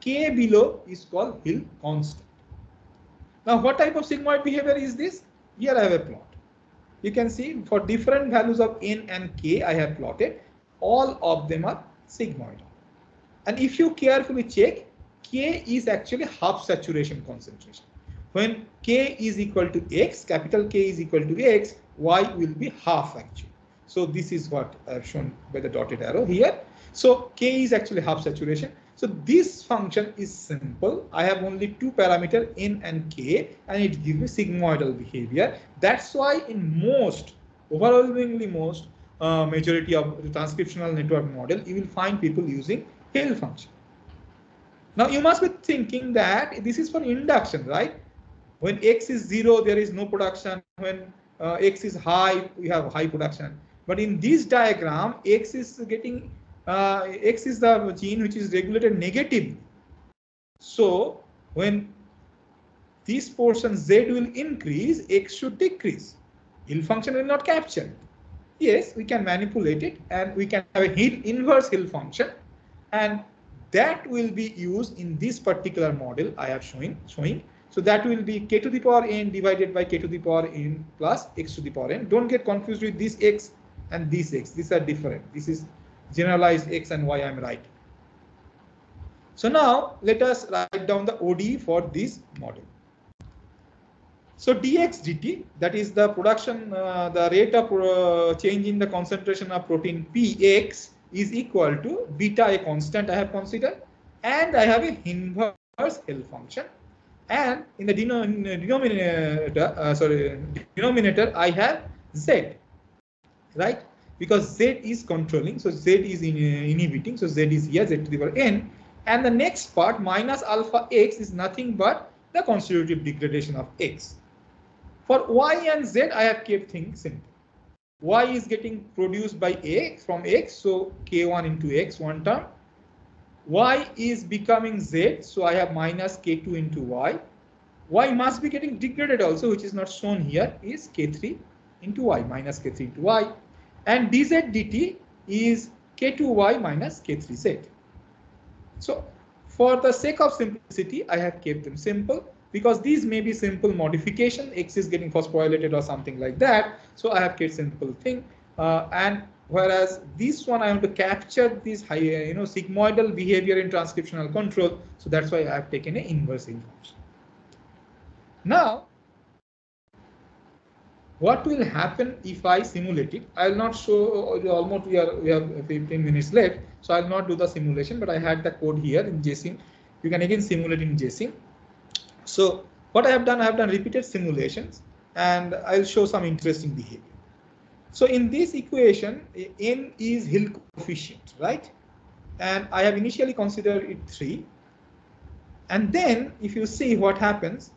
k below is called Hill constant. Now what type of sigmoid behavior is this? Here I have a plot you can see for different values of n and k I have plotted, all of them are sigmoid. And if you carefully check, k is actually half saturation concentration. When k is equal to x, capital K is equal to x, y will be half actually. So this is what I have shown by the dotted arrow here. So k is actually half saturation. So this function is simple. I have only two parameter n and k and it gives me sigmoidal behavior. That's why in most, overwhelmingly most uh, majority of the transcriptional network model, you will find people using Hill function. Now you must be thinking that this is for induction, right? When x is zero, there is no production. When uh, x is high, we have high production. But in this diagram, x is getting uh, X is the gene which is regulated negatively. So when this portion Z will increase, X should decrease. Hill function will not capture. Yes, we can manipulate it and we can have a Hill inverse Hill function and that will be used in this particular model I have showing showing. So that will be k to the power n divided by k to the power n plus x to the power n. Don't get confused with this x and this x. These are different. This is generalized x and y I'm writing. So now let us write down the ODE for this model. So dx dt, that is the production, uh, the rate of uh, change in the concentration of protein Px is equal to beta a constant I have considered and I have a inverse Hill function and in the denominator uh, sorry denominator I have Z right? Because Z is controlling so Z is in, uh, inhibiting so Z is here Z to the power n. And the next part minus alpha x is nothing but the constitutive degradation of x. For y and z I have kept things simple. Y is getting produced by a from x so k1 into x one term. Y is becoming z so i have minus k2 into y. Y must be getting degraded also which is not shown here is k3 into y minus k3 into y and dz dt is k2y minus k3z so for the sake of simplicity i have kept them simple because these may be simple modification. X is getting phosphorylated or something like that. So i have kept simple thing. Uh, and whereas this one i want to capture this high you know sigmoidal behavior in transcriptional control. So that's why i have taken an inverse function now what will happen if I simulate it? I'll not show uh, almost we are we have 15 minutes left, so I'll not do the simulation, but I had the code here in JSim. You can again simulate in JSim. So what I have done, I have done repeated simulations and I'll show some interesting behavior. So in this equation, n is Hill coefficient, right? And I have initially considered it 3. And then if you see what happens,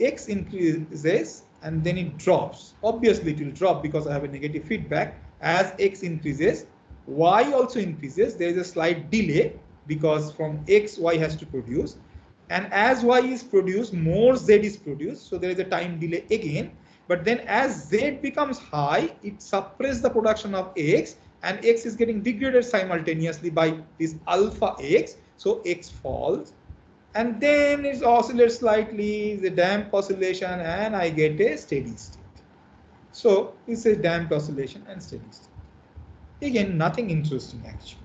x increases and then it drops. Obviously, it will drop because I have a negative feedback. As x increases, y also increases. There is a slight delay because from x, y has to produce. And as y is produced, more z is produced. So there is a time delay again. But then as z becomes high, it suppresses the production of x and x is getting degraded simultaneously by this alpha x. So x falls and then it oscillates slightly, the damp oscillation and I get a steady state. So it's a damped oscillation and steady state. Again, nothing interesting actually.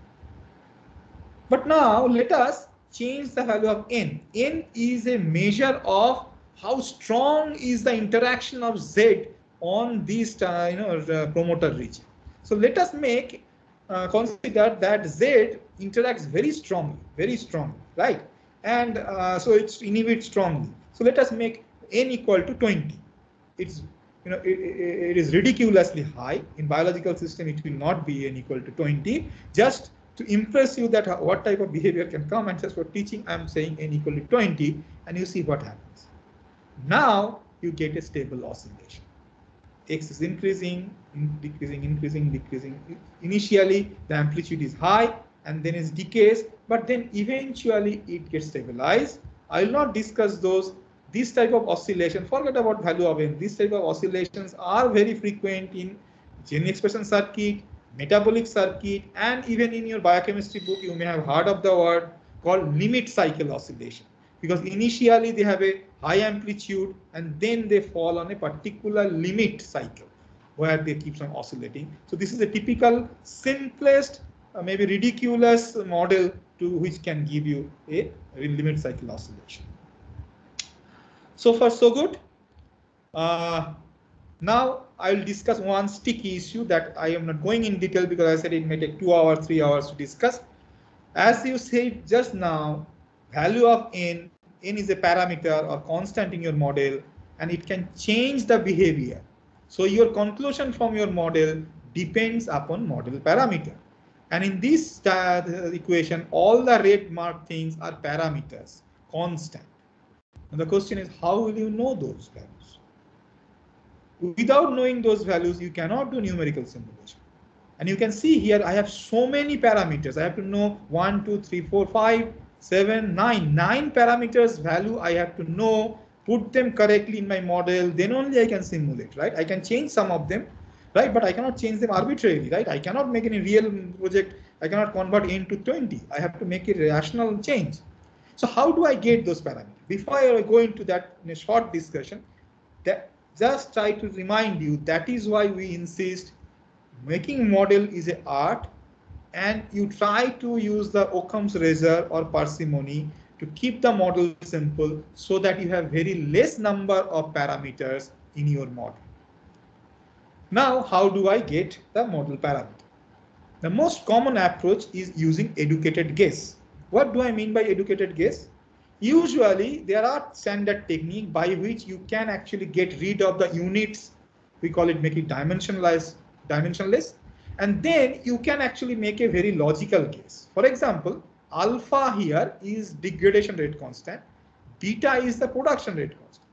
But now let us change the value of n. n is a measure of how strong is the interaction of z on this uh, you know the promoter region. So let us make uh, consider that z interacts very strongly, very strongly, right? And uh, so it's inhibits strongly. So let us make n equal to 20. It's you know it, it is ridiculously high in biological system. It will not be n equal to 20. Just to impress you that what type of behavior can come and just for teaching I'm saying n equal to 20 and you see what happens. Now you get a stable oscillation. X is increasing, decreasing, increasing, decreasing. Initially the amplitude is high and then it decays, but then eventually it gets stabilized. I will not discuss those. This type of oscillation, forget about value of n. This type of oscillations are very frequent in gene expression circuit, metabolic circuit, and even in your biochemistry book, you may have heard of the word called limit cycle oscillation. Because initially they have a high amplitude and then they fall on a particular limit cycle where they keep on oscillating. So this is a typical simplest, uh, maybe ridiculous model to which can give you a limit cycle oscillation. So far so good. Uh, now I will discuss one sticky issue that I am not going in detail because I said it may take two hours, three hours to discuss. As you said just now, value of n, n is a parameter or constant in your model and it can change the behavior. So your conclusion from your model depends upon model parameter. And in this uh, equation, all the red marked things are parameters, constant. And the question is, how will you know those values? Without knowing those values, you cannot do numerical simulation. And you can see here, I have so many parameters. I have to know 1, 2, 3, 4, 5, 7, 9. 9 parameters value I have to know, put them correctly in my model, then only I can simulate, right? I can change some of them, right? But I cannot change them arbitrarily, right? I cannot make any real project. I cannot convert n to 20. I have to make a rational change. So how do I get those parameters? Before I go into that in a short discussion, that just try to remind you that is why we insist making model is a art and you try to use the Occam's razor or parsimony to keep the model simple so that you have very less number of parameters in your model. Now, how do I get the model parameter? The most common approach is using educated guess. What do I mean by educated guess? Usually there are standard technique by which you can actually get rid of the units. We call it make it dimensionless, dimensionless. And then you can actually make a very logical guess. For example, alpha here is degradation rate constant. Beta is the production rate constant.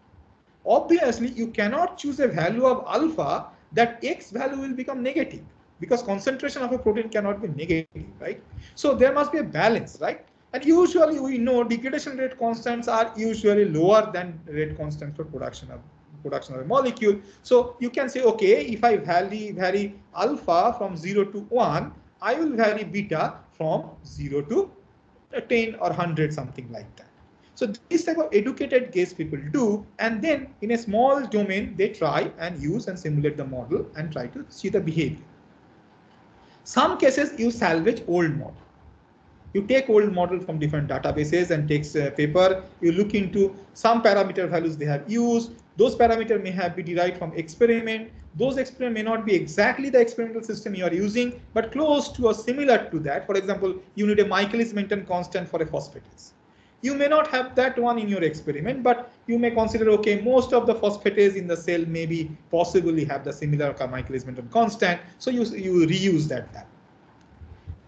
Obviously, you cannot choose a value of alpha that X value will become negative because concentration of a protein cannot be negative, right? So there must be a balance, right? And usually we know degradation rate constants are usually lower than rate constants for production of production of a molecule. So you can say, okay, if I vary, vary alpha from 0 to 1, I will vary beta from 0 to 10 or 100, something like that. So these type of educated guess people do, and then in a small domain, they try and use and simulate the model and try to see the behavior. Some cases you salvage old model. You take old model from different databases and takes a paper. You look into some parameter values they have used. Those parameter may have been derived from experiment. Those experiment may not be exactly the experimental system you are using, but close to or similar to that. For example, you need a Michaelis-Menten constant for a phosphatase. You may not have that one in your experiment, but you may consider, okay, most of the phosphatase in the cell maybe possibly have the similar Michaelis-Menten constant. So you, you reuse that value.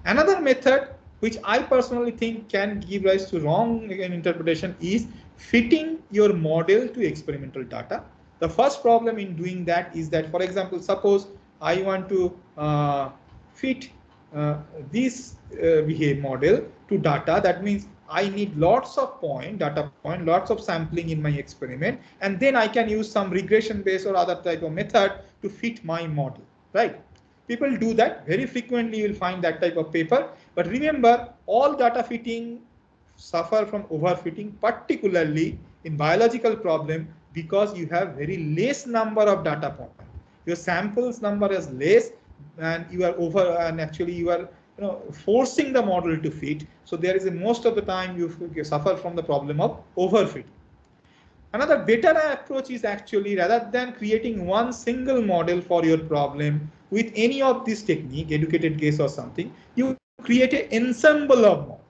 Another method, which I personally think can give rise to wrong interpretation is fitting your model to experimental data. The first problem in doing that is that, for example, suppose I want to uh, fit uh, this uh, model to data. That means I need lots of point, data point, lots of sampling in my experiment, and then I can use some regression based or other type of method to fit my model, right? People do that very frequently. You'll find that type of paper. But remember, all data fitting suffer from overfitting, particularly in biological problem, because you have very less number of data points. Your samples number is less, and you are over, and actually you are you know, forcing the model to fit. So there is a most of the time you, you suffer from the problem of overfitting. Another better approach is actually rather than creating one single model for your problem with any of this technique, educated guess or something, you create an ensemble of models.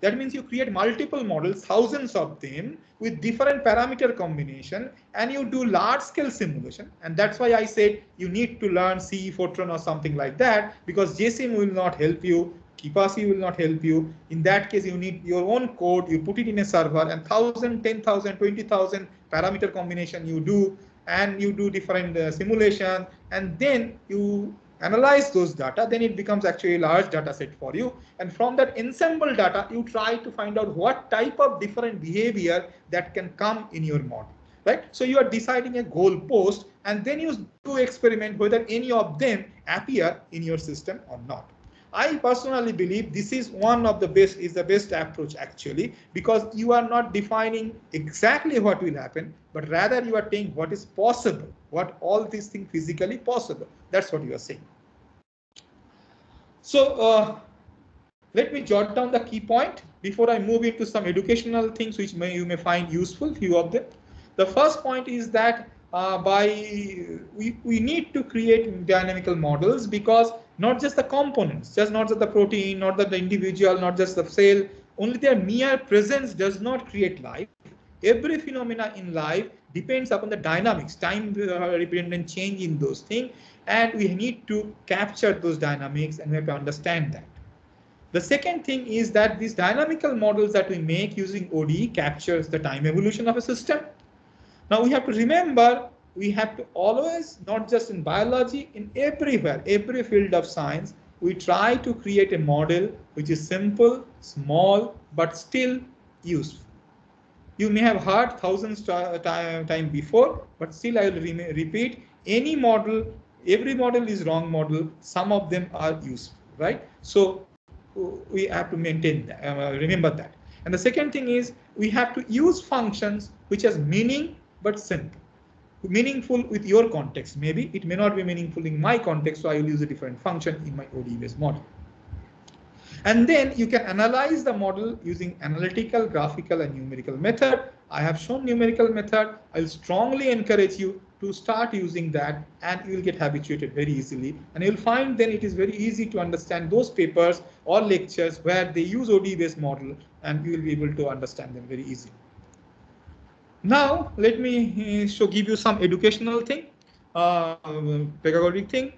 That means you create multiple models, thousands of them with different parameter combination and you do large scale simulation. And that's why I said you need to learn C, Fortran or something like that because JSIM will not help you. Copasi will not help you. In that case, you need your own code. You put it in a server and 1,000, 10,000, 20,000 parameter combination you do and you do different uh, simulation and then you analyze those data, then it becomes actually a large data set for you. And from that ensemble data, you try to find out what type of different behavior that can come in your model, right? So you are deciding a goal post and then you do experiment whether any of them appear in your system or not. I personally believe this is one of the best is the best approach actually because you are not defining exactly what will happen but rather you are saying what is possible what all these things physically possible. That's what you are saying. So uh, let me jot down the key point before I move into some educational things which may, you may find useful few of them. The first point is that uh, by we, we need to create dynamical models because not just the components, just not just the protein, not that the individual, not just the cell, only their mere presence does not create life. Every phenomena in life depends upon the dynamics, time dependent change in those things, and we need to capture those dynamics and we have to understand that. The second thing is that these dynamical models that we make using ODE captures the time evolution of a system. Now we have to remember we have to always, not just in biology, in everywhere, every field of science, we try to create a model which is simple, small, but still useful. You may have heard thousands time, before, but still I will re repeat, any model, every model is wrong model, some of them are useful, right? So we have to maintain that, uh, remember that. And the second thing is we have to use functions which has meaning but simple meaningful with your context. Maybe it may not be meaningful in my context, so I will use a different function in my ODE-based model. And then you can analyze the model using analytical, graphical, and numerical method. I have shown numerical method. I'll strongly encourage you to start using that and you will get habituated very easily. And you'll find then it is very easy to understand those papers or lectures where they use ODE based model and you will be able to understand them very easily. Now, let me uh, show give you some educational thing, uh, pedagogic thing.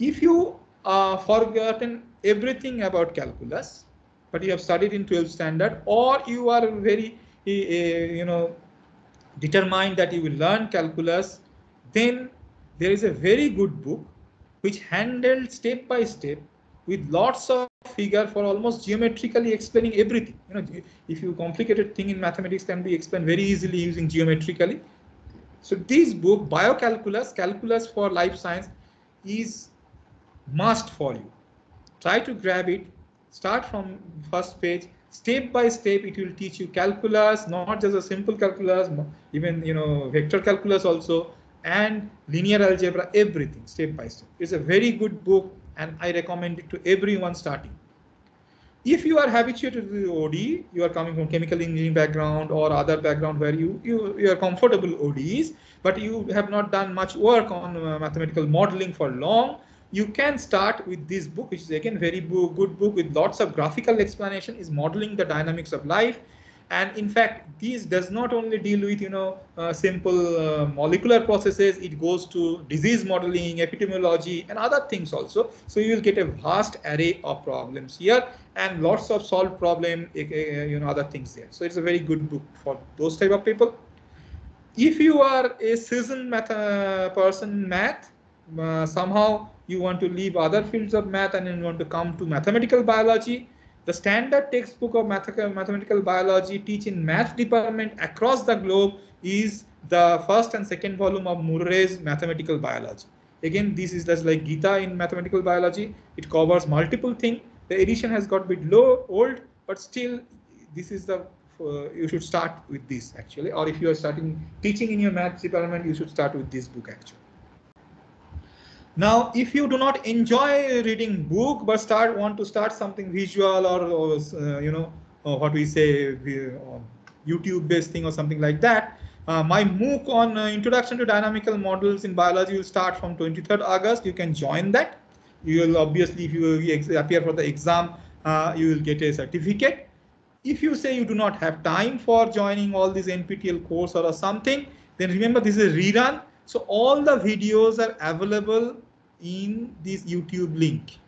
If you uh, forgotten everything about calculus, but you have studied in 12th standard, or you are very, uh, you know, determined that you will learn calculus, then there is a very good book which handled step by step with lots of figure for almost geometrically explaining everything. You know, if you complicated thing in mathematics can be explained very easily using geometrically. So this book, Biocalculus, Calculus for Life Science, is must for you. Try to grab it, start from first page, step by step it will teach you calculus, not just a simple calculus, even you know vector calculus also, and linear algebra, everything step by step. It's a very good book and I recommend it to everyone starting. If you are habituated with OD, you are coming from chemical engineering background or other background where you, you, you are comfortable ODs, but you have not done much work on uh, mathematical modeling for long, you can start with this book, which is again very good book with lots of graphical explanation, is modeling the dynamics of life and in fact these does not only deal with you know uh, simple uh, molecular processes it goes to disease modeling epidemiology and other things also. So you will get a vast array of problems here and lots of solved problem you know other things there. So it's a very good book for those type of people. If you are a seasoned math person math uh, somehow you want to leave other fields of math and you want to come to mathematical biology the standard textbook of mathematical biology teach in math department across the globe is the first and second volume of Murray's mathematical biology. Again, this is just like Gita in mathematical biology. It covers multiple things. The edition has got a bit low, old, but still this is the uh, you should start with this actually or if you are starting teaching in your math department you should start with this book actually now, if you do not enjoy reading book, but start want to start something visual or, or uh, you know, or what we say, uh, YouTube based thing or something like that, uh, my MOOC on uh, Introduction to Dynamical Models in Biology will start from 23rd August. You can join that. You will obviously, if you appear for the exam, uh, you will get a certificate. If you say you do not have time for joining all these NPTEL course or something, then remember this is a rerun. So all the videos are available in this YouTube link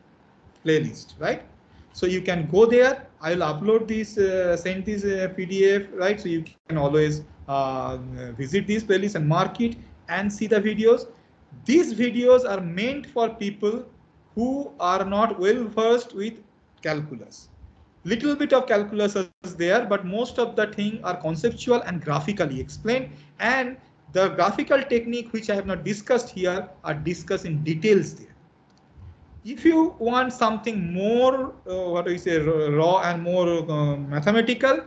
playlist, right? So you can go there. I will upload this, uh, send this uh, PDF, right? So you can always uh, visit this playlist and mark it and see the videos. These videos are meant for people who are not well versed with calculus. Little bit of calculus is there, but most of the thing are conceptual and graphically explained. And the graphical technique which I have not discussed here are discussed in details there. If you want something more, uh, what do you say, raw and more uh, mathematical,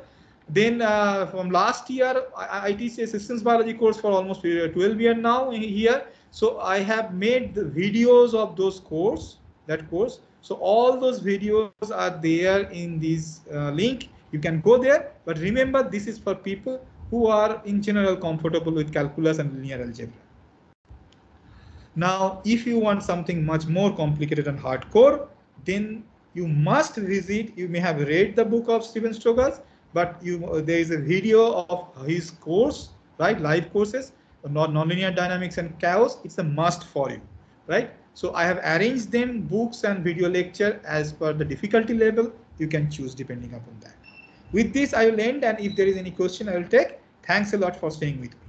then uh, from last year, I, I, teach a systems biology course for almost 12 years now here. So I have made the videos of those course, that course. So all those videos are there in this uh, link. You can go there, but remember this is for people who are in general comfortable with calculus and linear algebra. Now, if you want something much more complicated and hardcore, then you must visit, you may have read the book of Steven Strogatz, but you, uh, there is a video of his course, right? Live courses, nonlinear dynamics and chaos. It's a must for you, right? So I have arranged them books and video lecture as per the difficulty level. You can choose depending upon that. With this, I will end. And if there is any question, I will take. Thanks a lot for staying with me.